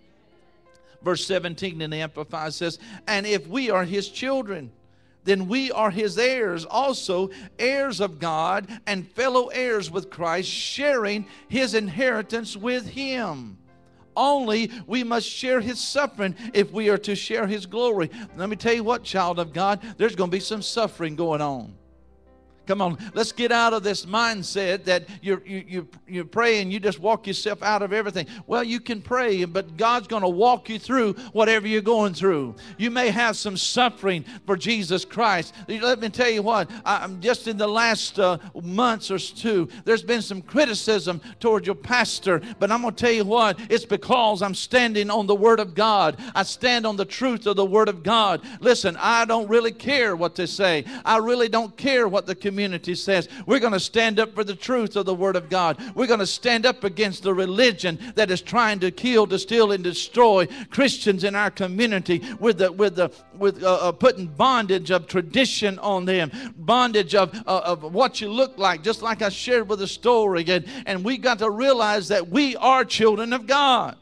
Speaker 2: Verse 17 in the Amplified says, And if we are his children, then we are his heirs, also heirs of God and fellow heirs with Christ, sharing his inheritance with him. Only we must share his suffering if we are to share his glory. Let me tell you what, child of God, there's going to be some suffering going on. Come on, let's get out of this mindset that you're, you, you, you pray and you just walk yourself out of everything. Well, you can pray, but God's going to walk you through whatever you're going through. You may have some suffering for Jesus Christ. Let me tell you what, I'm just in the last uh, months or two, there's been some criticism toward your pastor, but I'm going to tell you what, it's because I'm standing on the Word of God. I stand on the truth of the Word of God. Listen, I don't really care what they say, I really don't care what the community says. We're going to stand up for the truth of the Word of God. We're going to stand up against the religion that is trying to kill, to steal, and destroy Christians in our community with the with the with uh, uh, putting bondage of tradition on them, bondage of uh, of what you look like. Just like I shared with the story, and and we got to realize that we are children of God.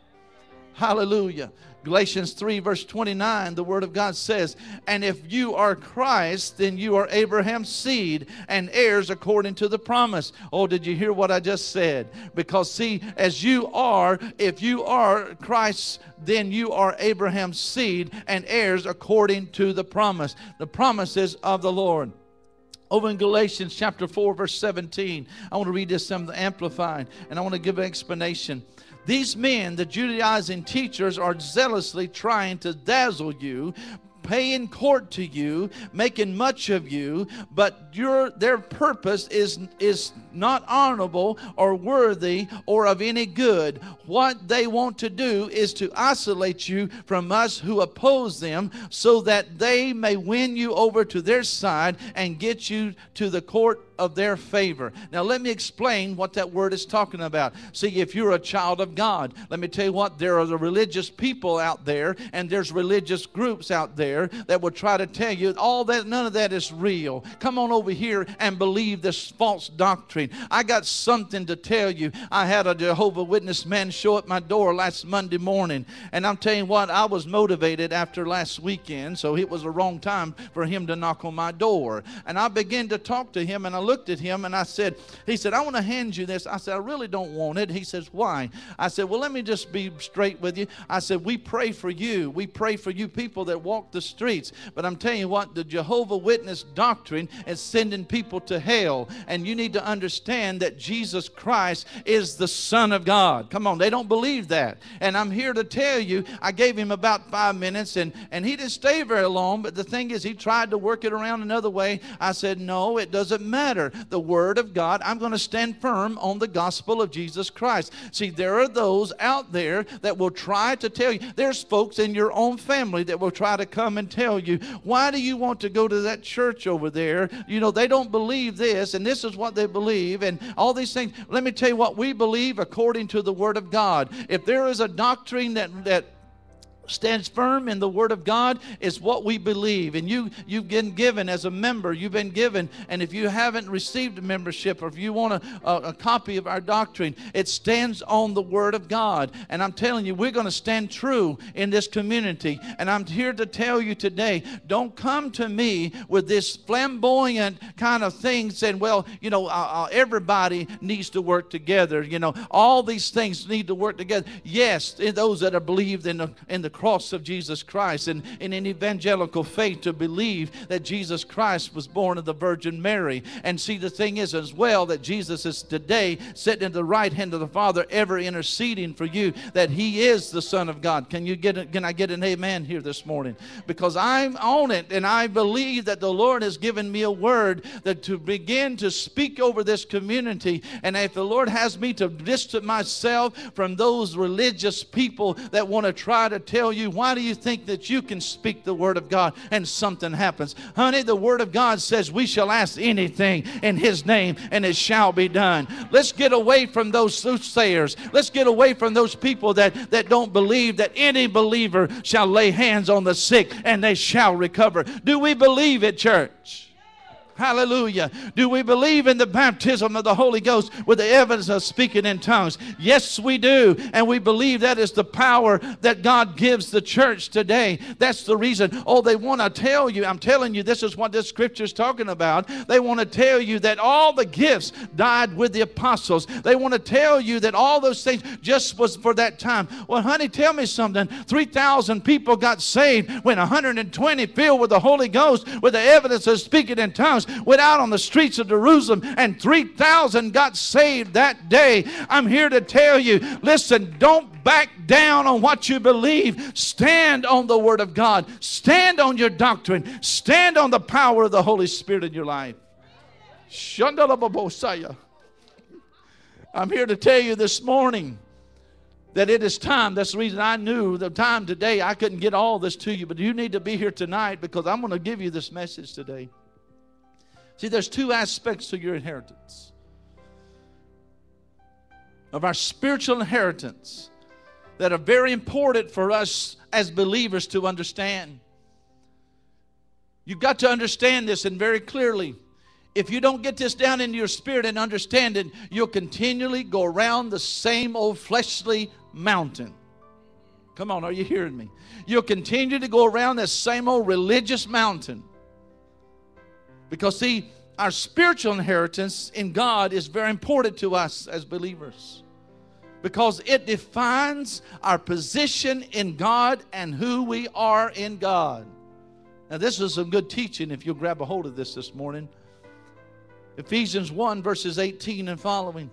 Speaker 2: Hallelujah. Galatians 3, verse 29, the Word of God says, And if you are Christ, then you are Abraham's seed and heirs according to the promise. Oh, did you hear what I just said? Because, see, as you are, if you are Christ, then you are Abraham's seed and heirs according to the promise. The promises of the Lord. Over in Galatians chapter 4, verse 17, I want to read this some Amplified, and I want to give an explanation. These men, the Judaizing teachers, are zealously trying to dazzle you, paying court to you, making much of you, but your their purpose is is not honorable or worthy or of any good. What they want to do is to isolate you from us who oppose them so that they may win you over to their side and get you to the court of their favor. Now, let me explain what that word is talking about. See, if you're a child of God, let me tell you what, there are the religious people out there, and there's religious groups out there that will try to tell you all that, none of that is real. Come on over here and believe this false doctrine. I got something to tell you. I had a Jehovah Witness man show at my door last Monday morning, and I'm telling you what, I was motivated after last weekend, so it was the wrong time for him to knock on my door. And I began to talk to him, and I looked at him and I said, He said, I want to hand you this. I said, I really don't want it. He says, Why? I said, Well, let me just be straight with you. I said, We pray for you. We pray for you people that walk the streets. But I'm telling you what, the Jehovah Witness doctrine is sending people to hell. And you need to understand that Jesus Christ is the Son of God. Come on, they don't believe that. And I'm here to tell you, I gave him about five minutes and, and he didn't stay very long. But the thing is, he tried to work it around another way. I said, No, it doesn't matter. The Word of God, I'm going to stand firm on the gospel of Jesus Christ. See, there are those out there that will try to tell you, there's folks in your own family that will try to come and tell you, why do you want to go to that church over there? You know, they don't believe this, and this is what they believe, and all these things. Let me tell you what we believe according to the Word of God. If there is a doctrine that, that stands firm in the word of god is what we believe. And you you've been given as a member you've been given and if you haven't received a membership or if you want a, a, a copy of our doctrine it stands on the word of god. And i'm telling you we're going to stand true in this community. And i'm here to tell you today don't come to me with this flamboyant kind of thing saying well you know uh, uh, everybody needs to work together. You know all these things need to work together. Yes those that are believed in the in the cross of Jesus Christ and in an evangelical faith to believe that Jesus Christ was born of the Virgin Mary. And see, the thing is as well that Jesus is today sitting at the right hand of the Father, ever interceding for you, that He is the Son of God. Can you get it? Can I get an amen here this morning? Because I'm on it and I believe that the Lord has given me a word that to begin to speak over this community. And if the Lord has me to distance myself from those religious people that want to try to tell you, why do you think that you can speak the word of God and something happens? Honey, the word of God says we shall ask anything in his name and it shall be done. Let's get away from those soothsayers. Let's get away from those people that, that don't believe that any believer shall lay hands on the sick and they shall recover. Do we believe it, church? Hallelujah. Do we believe in the baptism of the Holy Ghost with the evidence of speaking in tongues? Yes, we do. And we believe that is the power that God gives the church today. That's the reason. Oh, they want to tell you, I'm telling you, this is what this scripture is talking about. They want to tell you that all the gifts died with the apostles. They want to tell you that all those things just was for that time. Well, honey, tell me something. 3,000 people got saved when 120 filled with the Holy Ghost with the evidence of speaking in tongues went out on the streets of Jerusalem and 3,000 got saved that day. I'm here to tell you listen, don't back down on what you believe. Stand on the Word of God, stand on your doctrine, stand on the power of the Holy Spirit in your life. I'm here to tell you this morning that it is time. That's the reason I knew the time today I couldn't get all this to you, but you need to be here tonight because I'm going to give you this message today. See, there's two aspects to your inheritance of our spiritual inheritance that are very important for us as believers to understand. You've got to understand this and very clearly. If you don't get this down into your spirit and understand it, you'll continually go around the same old fleshly mountain. Come on, are you hearing me? You'll continue to go around that same old religious mountain. Because, see, our spiritual inheritance in God is very important to us as believers. Because it defines our position in God and who we are in God. Now, this is some good teaching if you'll grab a hold of this this morning. Ephesians 1, verses 18 and following.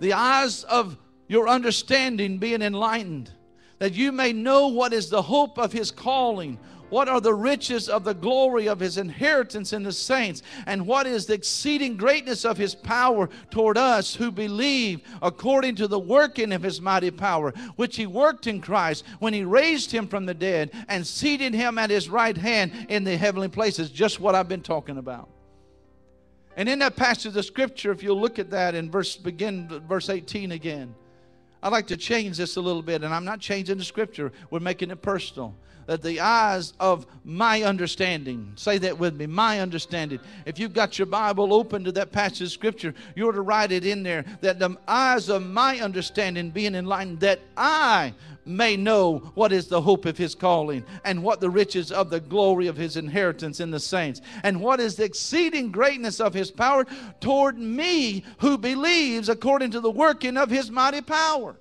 Speaker 2: The eyes of your understanding being enlightened, that you may know what is the hope of his calling, what are the riches of the glory of his inheritance in the saints, and what is the exceeding greatness of his power toward us who believe according to the working of his mighty power, which he worked in Christ when he raised him from the dead and seated him at his right hand in the heavenly places? Just what I've been talking about. And in that passage of scripture, if you'll look at that in verse begin verse 18 again, I'd like to change this a little bit, and I'm not changing the scripture, we're making it personal. That the eyes of my understanding, say that with me, my understanding. If you've got your Bible open to that passage of scripture, you're to write it in there. That the eyes of my understanding being enlightened, that I may know what is the hope of his calling, and what the riches of the glory of his inheritance in the saints, and what is the exceeding greatness of his power toward me who believes according to the working of his mighty power.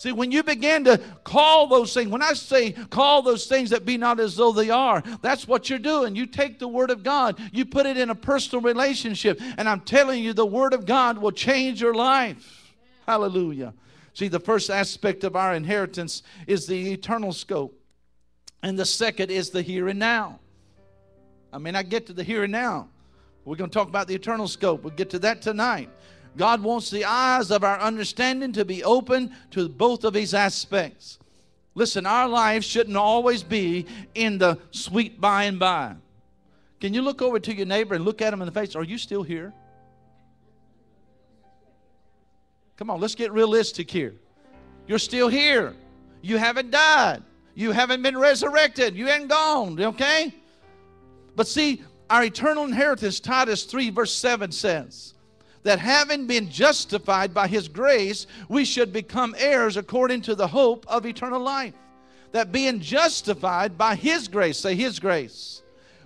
Speaker 2: See, when you begin to call those things, when I say call those things that be not as though they are, that's what you're doing. You take the Word of God, you put it in a personal relationship, and I'm telling you, the Word of God will change your life. Hallelujah. See, the first aspect of our inheritance is the eternal scope, and the second is the here and now. I mean, I get to the here and now. We're going to talk about the eternal scope. We'll get to that tonight. God wants the eyes of our understanding to be open to both of these aspects. Listen, our life shouldn't always be in the sweet by and by. Can you look over to your neighbor and look at him in the face? Are you still here? Come on, let's get realistic here. You're still here. You haven't died. You haven't been resurrected. You ain't gone, okay? But see, our eternal inheritance, Titus 3, verse 7 says, that having been justified by his grace, we should become heirs according to the hope of eternal life. That being justified by his grace, say his grace,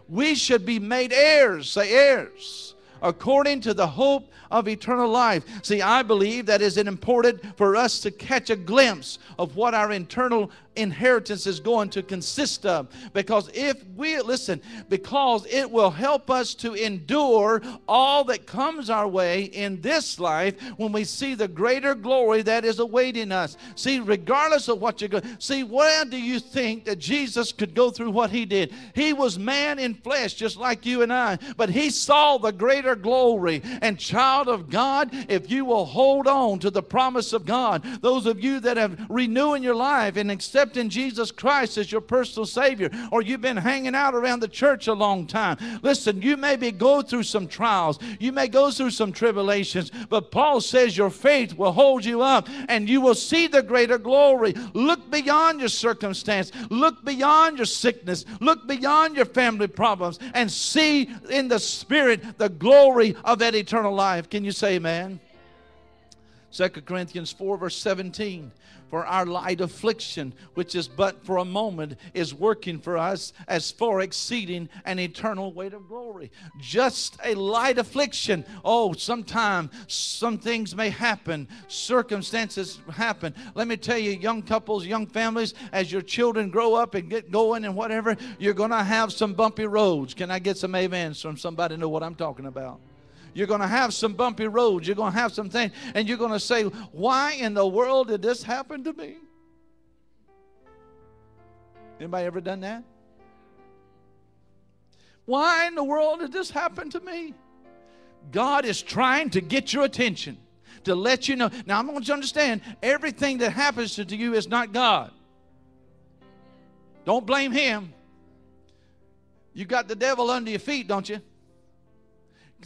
Speaker 2: we should be made heirs, say heirs, according to the hope of eternal life. See, I believe that is important for us to catch a glimpse of what our internal inheritance is going to consist of. Because if we, listen, because it will help us to endure all that comes our way in this life when we see the greater glory that is awaiting us. See, regardless of what you're going, see, where do you think that Jesus could go through what he did? He was man in flesh, just like you and I, but he saw the greater glory. And child of God, if you will hold on to the promise of God, those of you that have renewing your life and accepting Jesus Christ as your personal Savior, or you've been hanging out around the church a long time. Listen, you may be go through some trials, you may go through some tribulations, but Paul says your faith will hold you up and you will see the greater glory. Look beyond your circumstance, look beyond your sickness, look beyond your family problems, and see in the Spirit the glory of that eternal life. Can you say amen? 2 Corinthians 4, verse 17. For our light affliction, which is but for a moment, is working for us as far exceeding an eternal weight of glory. Just a light affliction. Oh, sometime some things may happen, circumstances happen. Let me tell you, young couples, young families, as your children grow up and get going and whatever, you're going to have some bumpy roads. Can I get some amens from somebody know what I'm talking about? You're going to have some bumpy roads. You're going to have some things. And you're going to say, why in the world did this happen to me? Anybody ever done that? Why in the world did this happen to me? God is trying to get your attention, to let you know. Now, I want you to understand everything that happens to you is not God. Don't blame Him. You got the devil under your feet, don't you?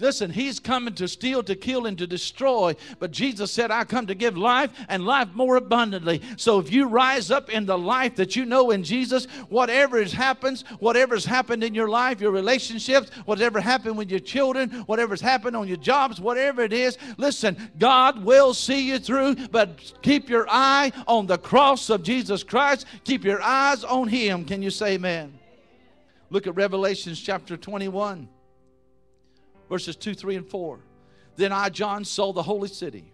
Speaker 2: Listen, he's coming to steal, to kill, and to destroy. But Jesus said, I come to give life and life more abundantly. So if you rise up in the life that you know in Jesus, whatever has happens, whatever's happened in your life, your relationships, whatever happened with your children, whatever's happened on your jobs, whatever it is, listen, God will see you through, but keep your eye on the cross of Jesus Christ. Keep your eyes on him. Can you say amen? Look at Revelations chapter 21 verses 2, 3, and 4. Then I, John, saw the holy city,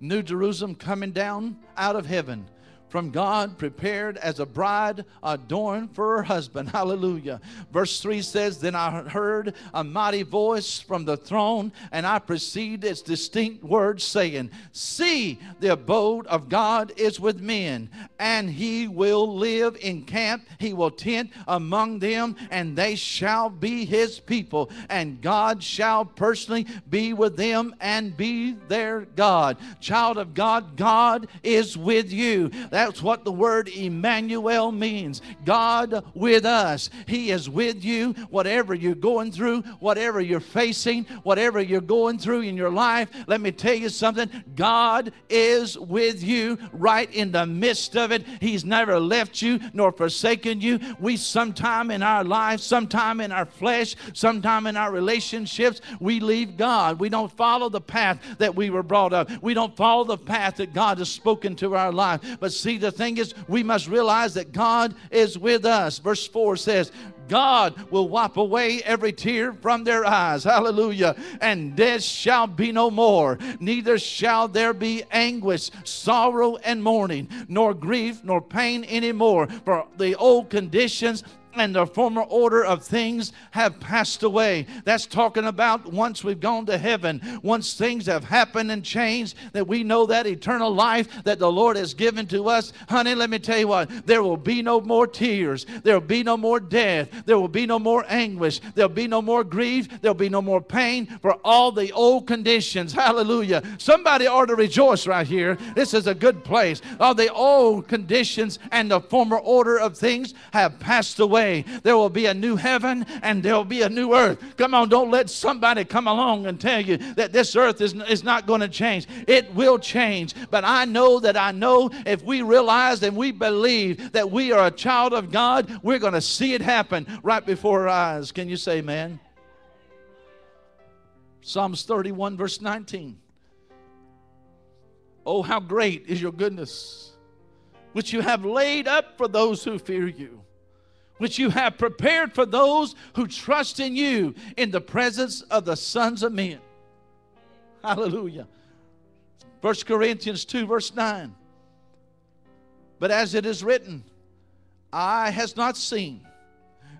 Speaker 2: New Jerusalem, coming down out of heaven from God, prepared as a bride adorned for her husband. Hallelujah. Verse 3 says, Then I heard a mighty voice from the throne, and I perceived its distinct words saying, See, the abode of God is with men, and he will live in camp. He will tent among them, and they shall be his people, and God shall personally be with them and be their God. Child of God, God is with you. That's what the word Emmanuel means. God with us. He is with you, whatever you're going through, whatever you're facing, whatever you're going through in your life. Let me tell you something God is with you right in the midst of it. He's never left you nor forsaken you. We sometime in our lives, sometime in our flesh, sometime in our relationships, we leave God. We don't follow the path that we were brought up. We don't follow the path that God has spoken to our life. But see, the thing is, we must realize that God is with us. Verse 4 says, God will wipe away every tear from their eyes. Hallelujah. And death shall be no more, neither shall there be anguish, sorrow, and mourning, nor grief, nor pain anymore. For the old conditions and the former order of things have passed away. That's talking about once we've gone to heaven, once things have happened and changed, that we know that eternal life that the Lord has given to us. Honey, let me tell you what, there will be no more tears, there will be no more death, there will be no more anguish, there'll be no more grief, there'll be no more pain for all the old conditions. Hallelujah. Somebody ought to rejoice right here. This is a good place. All the old conditions and the former order of things have passed away away. There will be a new heaven and there will be a new earth. Come on, don't let somebody come along and tell you that this earth is, is not going to change. It will change. But I know that I know if we realize and we believe that we are a child of God, we're going to see it happen right before our eyes. Can you say, man? Psalms 31, verse 19. Oh, how great is your goodness, which you have laid up for those who fear you, which you have prepared for those who trust in you in the presence of the sons of men. Hallelujah. 1 Corinthians 2, verse 9. But as it is written, eye has not seen,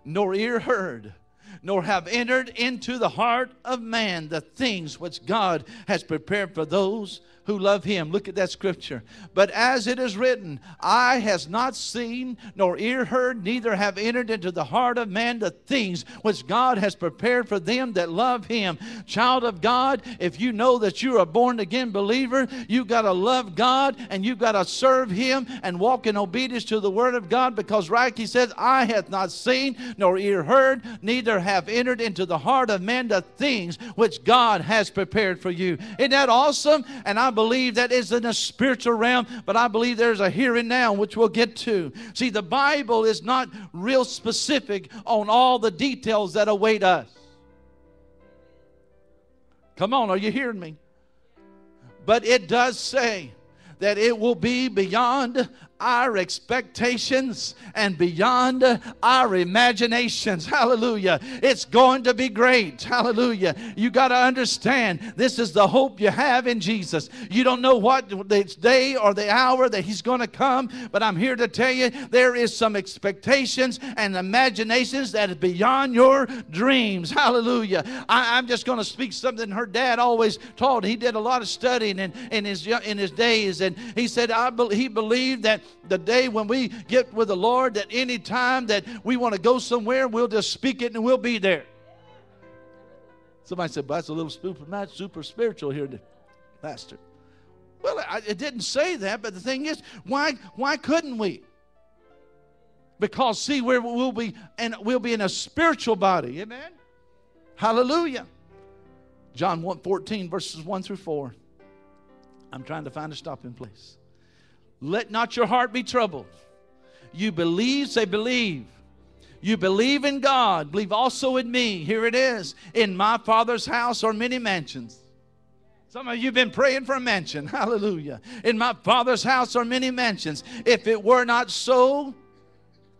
Speaker 2: nor ear heard, nor have entered into the heart of man the things which God has prepared for those who love him. Look at that scripture. But as it is written, eye has not seen, nor ear heard, neither have entered into the heart of man the things which God has prepared for them that love him. Child of God, if you know that you're a born again believer, you got to love God and you got to serve him and walk in obedience to the word of God because right he says, eye hath not seen, nor ear heard, neither have entered into the heart of man the things which God has prepared for you. Isn't that awesome? And I believe that is in a spiritual realm, but I believe there's a here and now, which we'll get to. See, the Bible is not real specific on all the details that await us. Come on, are you hearing me? But it does say that it will be beyond our expectations and beyond our imaginations. Hallelujah. It's going to be great. Hallelujah. You got to understand this is the hope you have in Jesus. You don't know what the day or the hour that He's going to come, but I'm here to tell you there is some expectations and imaginations that is beyond your dreams. Hallelujah. I, am just going to speak something her dad always taught. He did a lot of studying in, in, his, in his days, and he said I be, he believed that the day when we get with the Lord that any time that we want to go somewhere, we'll just speak it and we'll be there. Somebody said, but that's a little super, not super spiritual here, Pastor. Well, I, it didn't say that, but the thing is, why, why couldn't we? Because see, where we'll be, and we'll be in a spiritual body. Amen. Hallelujah. John 1, 14, verses 1 through 4. I'm trying to find a stopping place. Let not your heart be troubled. You believe, say, believe. You believe in God, believe also in me. Here it is. In my Father's house are many mansions. Some of you have been praying for a mansion. Hallelujah. In my Father's house are many mansions. If it were not so,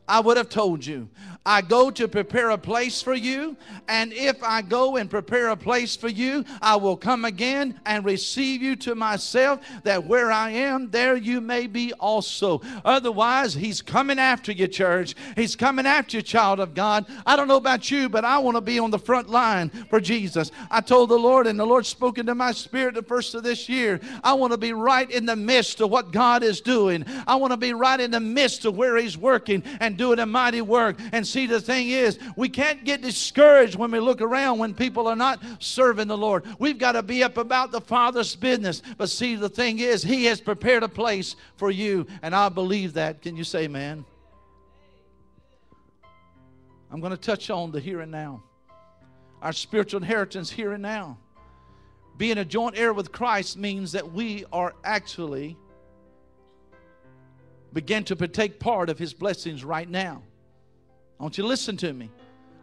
Speaker 2: I would have told you. I go to prepare a place for you, and if I go and prepare a place for you, I will come again and receive you to myself, that where I am, there you may be also. Otherwise, He's coming after you, church. He's coming after you, child of God. I don't know about you, but I want to be on the front line for Jesus. I told the Lord, and the Lord spoke into my spirit the first of this year. I want to be right in the midst of what God is doing. I want to be right in the midst of where He's working and doing a mighty work and see, the thing is, we can't get discouraged when we look around when people are not serving the Lord. We've got to be up about the Father's business. But see, the thing is, He has prepared a place for you, and I believe that. Can you say, man? I'm going to touch on the here and now. Our spiritual inheritance here and now. Being a joint heir with Christ means that we are actually begin to partake part of his blessings right now. I want you to listen to me.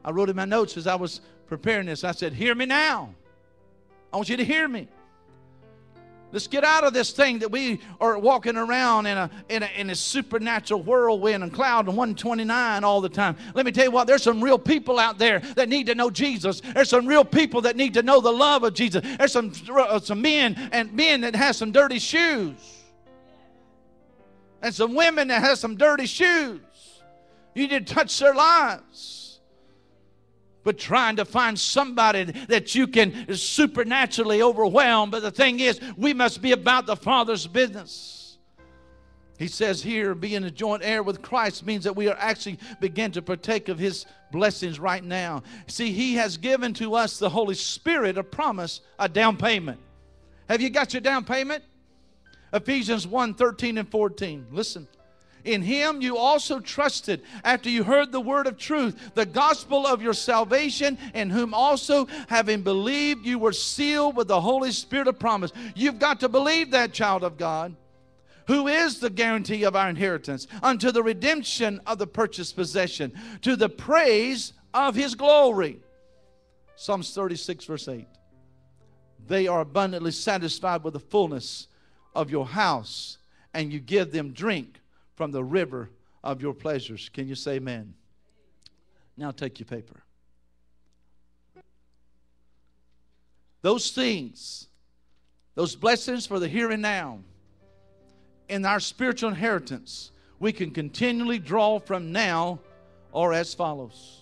Speaker 2: I wrote in my notes as I was preparing this, I said, Hear me now. I want you to hear me. Let's get out of this thing that we are walking around in a, in a, in a supernatural whirlwind and cloud and 129 all the time. Let me tell you what, there's some real people out there that need to know Jesus. There's some real people that need to know the love of Jesus. There's some, uh, some men and men that have some dirty shoes. And some women that have some dirty shoes. You need to touch their lives. But trying to find somebody that you can supernaturally overwhelm. But the thing is, we must be about the Father's business. He says here, being a joint heir with Christ means that we are actually begin to partake of His blessings right now. See, He has given to us the Holy Spirit a promise, a down payment. Have you got your down payment? Ephesians 1 13 and 14. Listen. In him you also trusted after you heard the word of truth, the gospel of your salvation, in whom also, having believed, you were sealed with the Holy Spirit of promise. You've got to believe that, child of God. Who is the guarantee of our inheritance unto the redemption of the purchased possession, to the praise of his glory. Psalms 36, verse 8. They are abundantly satisfied with the fullness of your house, and you give them drink from the river of your pleasures. Can you say amen? Now take your paper. Those things, those blessings for the here and now, in our spiritual inheritance, we can continually draw from now or as follows.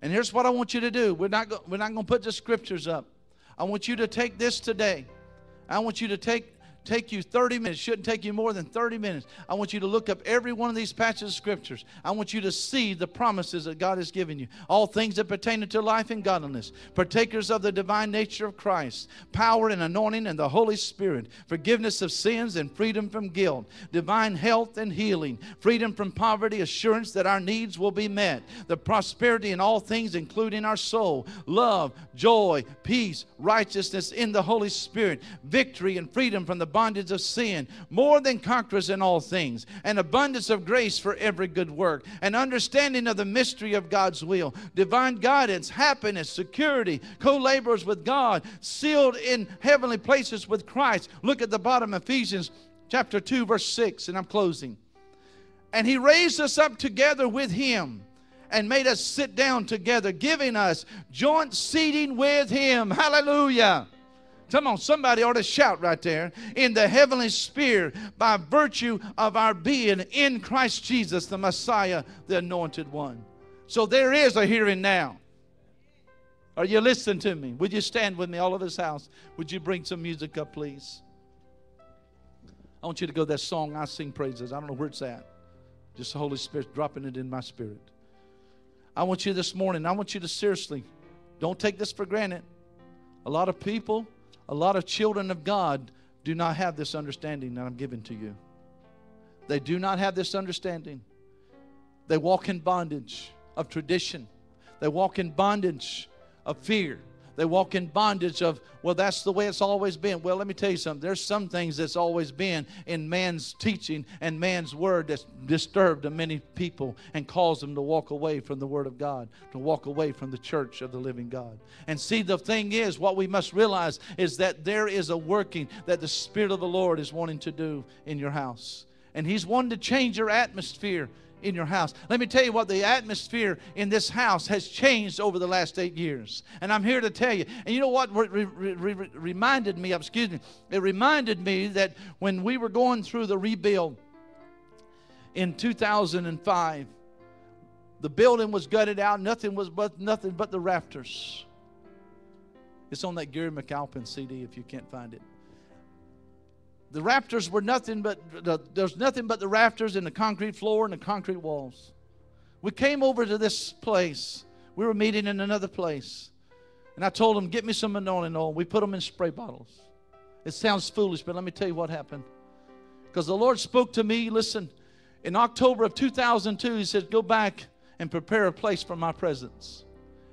Speaker 2: And here's what I want you to do. We're not, go, we're not going to put the scriptures up. I want you to take this today. I want you to take take you 30 minutes. Shouldn't take you more than 30 minutes. I want you to look up every one of these patches of scriptures. I want you to see the promises that God has given you. All things that pertain to life and godliness, partakers of the divine nature of Christ, power and anointing and the Holy Spirit, forgiveness of sins and freedom from guilt, divine health and healing, freedom from poverty, assurance that our needs will be met, the prosperity in all things, including our soul, love, joy, peace, righteousness in the Holy Spirit, victory and freedom from the bondage of sin, more than conquerors in all things, an abundance of grace for every good work, an understanding of the mystery of God's will, divine guidance, happiness, security, co laborers with God, sealed in heavenly places with Christ. Look at the bottom, Ephesians chapter 2, verse 6, and I'm closing. And he raised us up together with him and made us sit down together, giving us joint seating with him. Hallelujah. Come on, somebody ought to shout right there. In the heavenly sphere, by virtue of our being in Christ Jesus, the Messiah, the anointed one. So there is a here and now. Are you listening to me? Would you stand with me all over this house? Would you bring some music up, please? I want you to go that song, I Sing Praises. I don't know where it's at. Just the Holy Spirit dropping it in my spirit. I want you this morning, I want you to seriously, don't take this for granted. A lot of people, a lot of children of God do not have this understanding that I'm giving to you. They do not have this understanding. They walk in bondage of tradition, they walk in bondage of fear. They walk in bondage of, well, that's the way it's always been. Well, let me tell you something. There's some things that's always been in man's teaching and man's word that's disturbed many people and caused them to walk away from the word of God, to walk away from the church of the living God. And see, the thing is, what we must realize is that there is a working that the Spirit of the Lord is wanting to do in your house. And He's wanting to change your atmosphere in your house. Let me tell you what the atmosphere in this house has changed over the last eight years. And I'm here to tell you. And you know what re- re- re- reminded me of, excuse me, it reminded me that when we were going through the rebuild in 2005, the building was gutted out, nothing was but nothing but the rafters. It's on that Gary McAlpin CD if you can't find it the rafters were nothing but the, there's nothing but the rafters and the concrete floor and the concrete walls. We came over to this place. We were meeting in another place. And I told them, get me some anointing oil. We put them in spray bottles. It sounds foolish, but let me tell you what happened. Because the Lord spoke to me, listen, in October of 2002, He said, go back and prepare a place for my presence.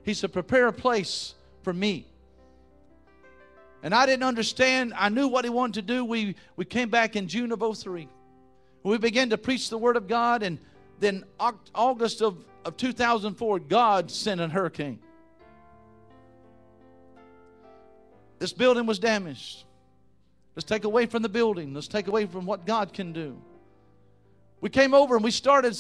Speaker 2: He said, prepare a place for me. And I didn't understand. I knew what he wanted to do. We, we came back in June of 03. We began to preach the word of God. And then August of, of 2004, God sent a hurricane. This building was damaged. Let's take away from the building. Let's take away from what God can do. We came over and we started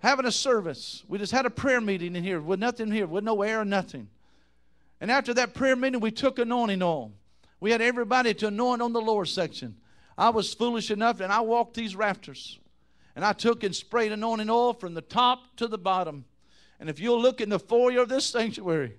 Speaker 2: having a service. We just had a prayer meeting in here with nothing here, with no air nothing. And after that prayer meeting, we took anointing oil. We had everybody to anoint on the lower section. I was foolish enough, and I walked these rafters. And I took and sprayed anointing oil from the top to the bottom. And if you'll look in the foyer of this sanctuary,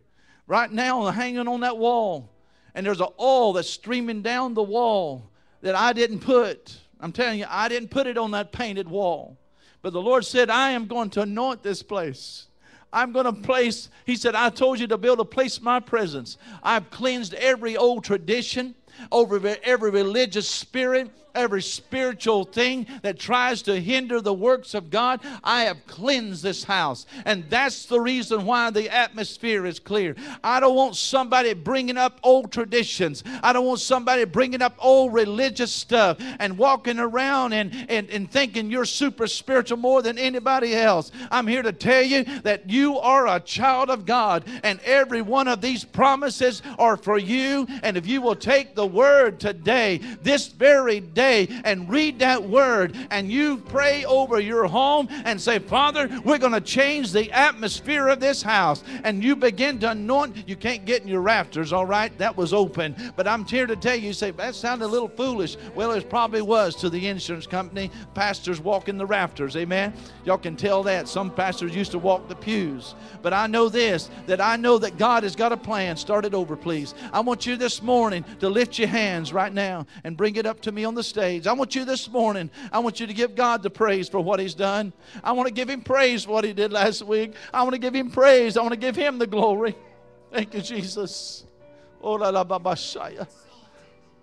Speaker 2: right now, hanging on that wall, and there's an oil that's streaming down the wall that I didn't put. I'm telling you, I didn't put it on that painted wall. But the Lord said, I am going to anoint this place. I'm going to place, he said, I told you to build a place my presence. I've cleansed every old tradition over every religious spirit every spiritual thing that tries to hinder the works of God, I have cleansed this house. And that's the reason why the atmosphere is clear. I don't want somebody bringing up old traditions. I don't want somebody bringing up old religious stuff and walking around and, and, and thinking you're super spiritual more than anybody else. I'm here to tell you that you are a child of God, and every one of these promises are for you. And if you will take the word today, this very day, and read that word, and you pray over your home and say, Father, we're going to change the atmosphere of this house. And you begin to anoint. You can't get in your rafters, all right? That was open. But I'm here to tell you, you say, that sounded a little foolish. Well, it probably was to the insurance company. Pastors walking the rafters, amen? Y'all can tell that. Some pastors used to walk the pews. But I know this, that I know that God has got a plan. Start it over, please. I want you this morning to lift your hands right now and bring it up to me on the stage. I want you this morning, I want you to give God the praise for what He's done. I want to give Him praise for what He did last week. I want to give Him praise. I want to give Him the glory. Thank you, Jesus. Oh.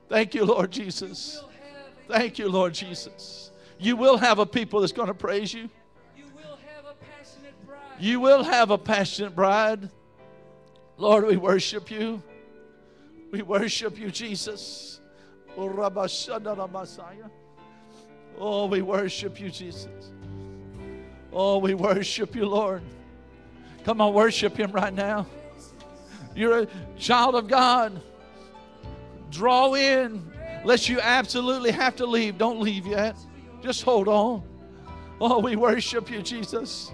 Speaker 2: Thank you, Lord Jesus. Thank you, Lord Jesus. You will have a people that's going to praise you.
Speaker 7: You will have a passionate bride.
Speaker 2: Lord, we worship you. We worship you, Jesus. Oh. Oh, we worship you, Jesus. Oh, we worship you, Lord. Come on, worship Him right now. You're a child of God. Draw in. Unless you absolutely have to leave, don't leave yet. Just hold on. Oh, we worship you, Jesus.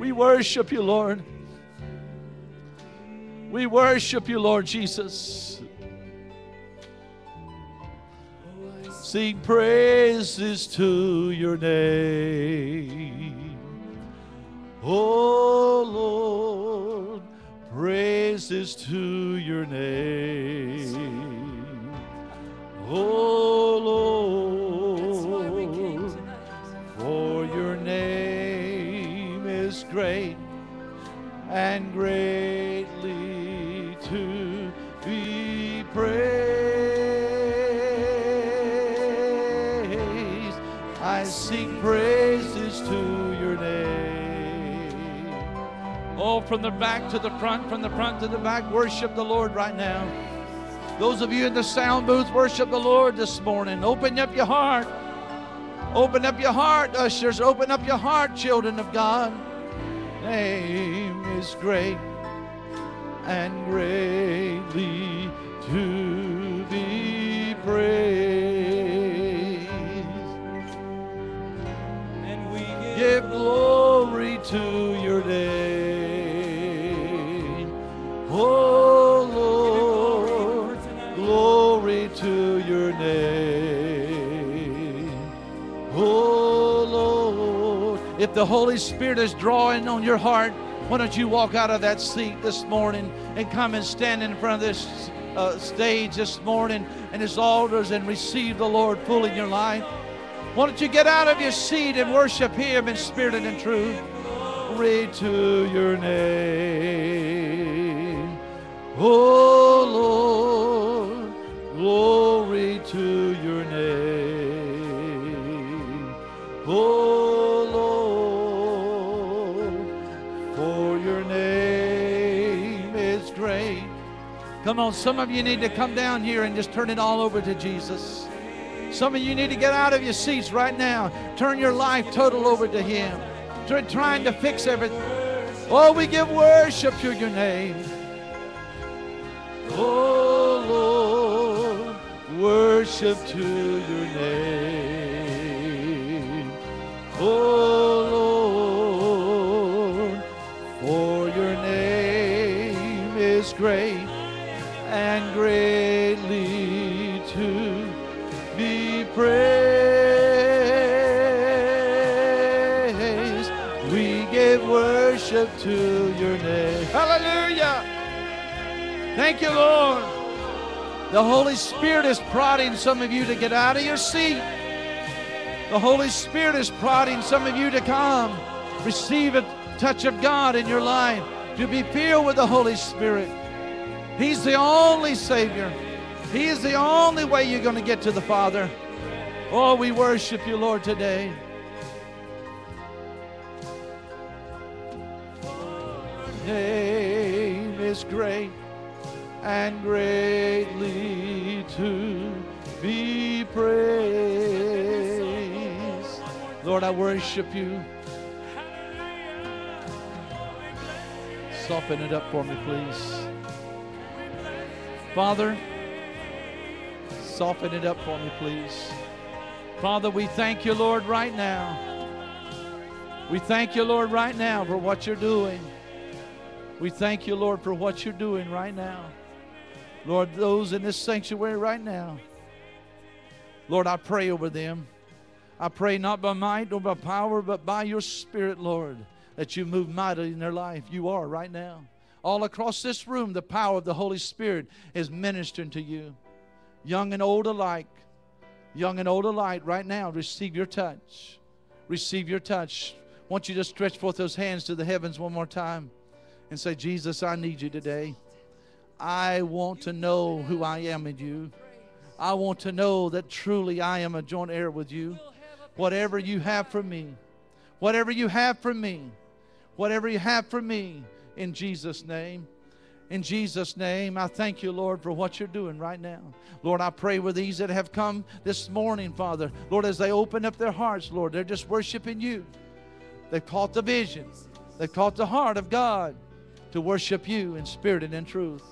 Speaker 2: We worship you, Lord. We worship you, Lord Jesus. Sing praises to your name. Oh Lord, praises to your name. From the back to the front, from the front to the back, worship the Lord right now. Those of you in the sound booth, worship the Lord this morning. Open up your heart. Open up your heart, ushers. Open up your heart, children of God. Name is great and greatly to the Holy Spirit is drawing on your heart, why don't you walk out of that seat this morning and come and stand in front of this uh, stage this morning and his altars and receive the Lord full in your life? Why don't you get out of your seat and worship Him in spirit and in truth? Glory to your name. Oh some of you need to come down here and just turn it all over to Jesus. Some of you need to get out of your seats right now. Turn your life total over to Him. Try- trying to fix everything. Oh, we give worship to your name. Oh, Lord, worship to your name. You, Lord. The Holy Spirit is prodding some of you to get out of your seat. The Holy Spirit is prodding some of you to come. Receive a touch of God in your life, to be filled with the Holy Spirit. He's the only Savior. He is the only way you're going to get to the Father. Oh, we worship you, Lord, today. Name is great and greatly to be praised. Lord, I worship you. Soften it up for me, please. Father, soften it up for me, please. Father, we thank you, Lord, right now. We thank you, Lord, right now for what you're doing. We thank you, Lord, for what you're doing right now. Lord, those in this sanctuary right now, Lord, I pray over them. I pray not by might nor by power, but by your Spirit, Lord, that you move mightily in their life. You are right now. All across this room, the power of the Holy Spirit is ministering to you. Young and old alike, young and old alike, right now, receive your touch. Receive your touch. I want you to stretch forth those hands to the heavens one more time and say, Jesus, I need you today. I want to know who I am in you. I want to know that truly I am a joint heir with you. Whatever you have for me, whatever you have for me, whatever you have for me, in Jesus' name. In Jesus' name, I thank you, Lord, for what you're doing right now. Lord, I pray with these that have come this morning, Father. Lord, as they open up their hearts, Lord, they're just worshiping you. They've caught the vision, they've caught the heart of God to worship you in spirit and in truth.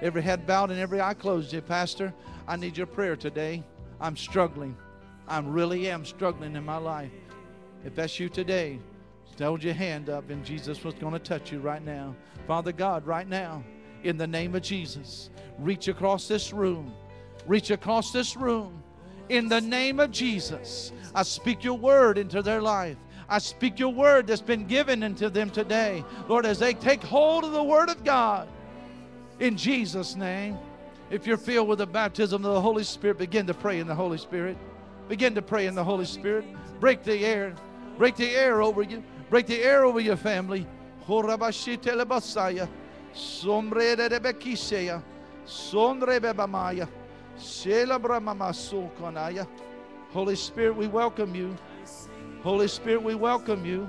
Speaker 2: Every head bowed and every eye closed, dear Pastor. I need your prayer today. I'm struggling. I really am struggling in my life. If that's you today, hold your hand up and Jesus was going to touch you right now. Father God, right now, in the name of Jesus, reach across this room. Reach across this room. In the name of Jesus, I speak your word into their life. I speak your word that's been given into them today. Lord, as they take hold of the word of God, in Jesus' name. If you're filled with the baptism of the Holy Spirit, begin to pray in the Holy Spirit. Begin to pray in the Holy Spirit. Break the air. Break the air over you. Break the air over your family. Holy Spirit, we welcome you. Holy Spirit, we welcome you.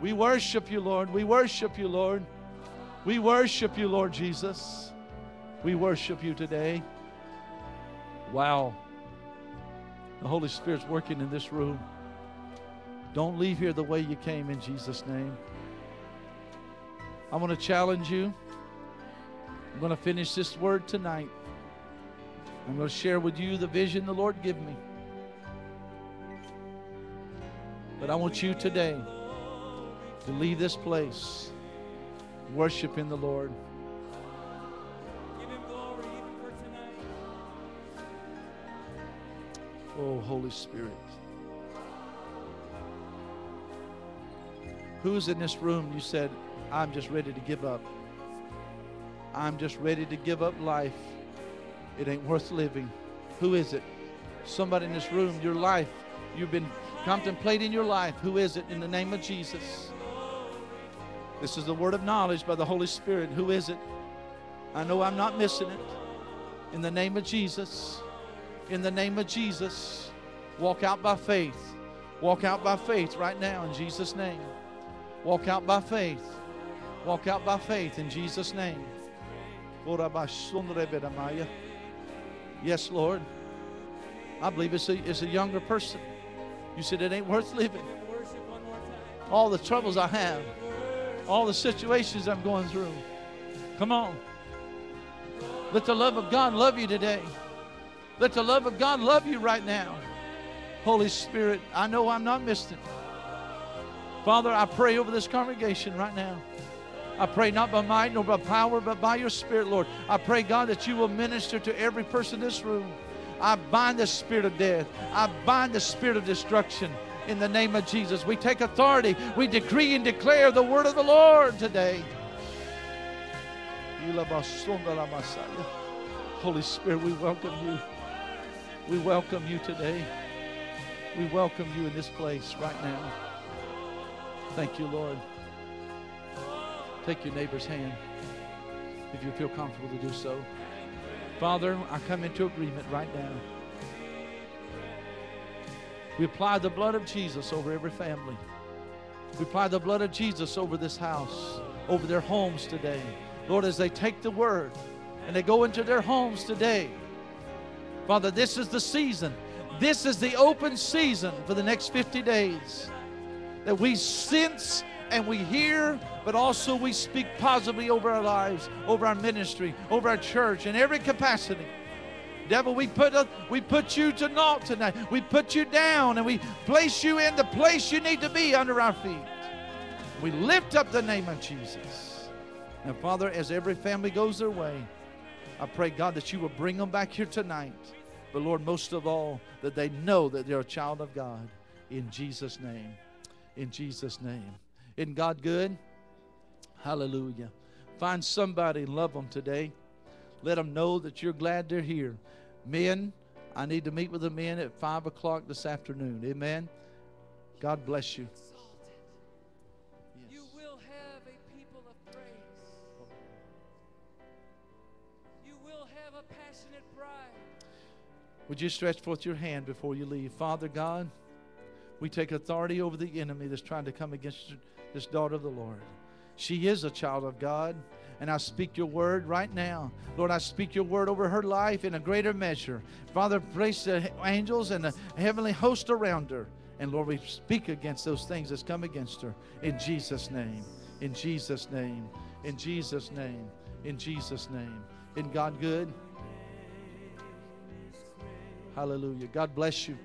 Speaker 2: We worship you, Lord. We worship you, Lord. We worship you, Lord Jesus. We worship you today. Wow. The Holy Spirit's working in this room. Don't leave here the way you came in Jesus' name. I want to challenge you. I'm going to finish this word tonight. I'm going to share with you the vision the Lord gave me. But I want you today to leave this place worshiping the Lord.
Speaker 7: Give him glory even for tonight.
Speaker 2: Oh, Holy Spirit. Who's in this room? You said, I'm just ready to give up. I'm just ready to give up life. It ain't worth living. Who is it? Somebody in this room, your life, you've been contemplating your life. Who is it in the name of Jesus? This is the word of knowledge by the Holy Spirit. Who is it? I know I'm not missing it. In the name of Jesus. In the name of Jesus. Walk out by faith. Walk out by faith right now in Jesus' name. Walk out by faith. Walk out by faith in Jesus' name. Yes, Lord. I believe it's a, it's a younger person. You said it ain't worth living. All the troubles I have, all the situations I'm going through. Come on. Let the love of God love you today. Let the love of God love you right now. Holy Spirit, I know I'm not missing. Father, I pray over this congregation right now. I pray not by might nor by power, but by your Spirit, Lord. I pray, God, that you will minister to every person in this room. I bind the spirit of death. I bind the spirit of destruction in the name of Jesus. We take authority. We decree and declare the word of the Lord today. Holy Spirit, we welcome you. We welcome you today. We welcome you in this place right now. Thank you, Lord. Take your neighbor's hand. if you feel comfortable to do so. Father, I come into agreement right now. We apply the blood of Jesus over every family. We apply the blood of Jesus over this house, over their homes today. Lord, as they take the word and they go into their homes today, Father, this is the season. This is the open season for the next 50 days that we sense and we hear, but also we speak positively over our lives, over our ministry, over our church, in every capacity. Devil, we put a, we put you to naught tonight. We put you down and we place you in the place you need to be under our feet. We lift up the name of Jesus. And Father, as every family goes their way, I pray, God, that you will bring them back here tonight. But Lord, most of all, that they know that they're a child of God. In Jesus' name. In Jesus' name. Isn't God good? Hallelujah. Find somebody, love them today. Let them know that you're glad they're here. Men, I need to meet with the men at 5 o'clock this afternoon. Amen. God bless you.
Speaker 7: You will have a people of praise. You will have a passionate bride.
Speaker 2: Would you stretch forth your hand before you leave? Father God, we take authority over the enemy that's trying to come against this daughter of the Lord. She is a child of God, and I speak your word right now. Lord, I speak your word over her life in a greater measure. Father, place the angels and the heavenly host around her. And Lord, we speak against those things that's come against her in Jesus' name. In Jesus' name. In Jesus' name. In Jesus' name. In God good? Hallelujah. God bless you.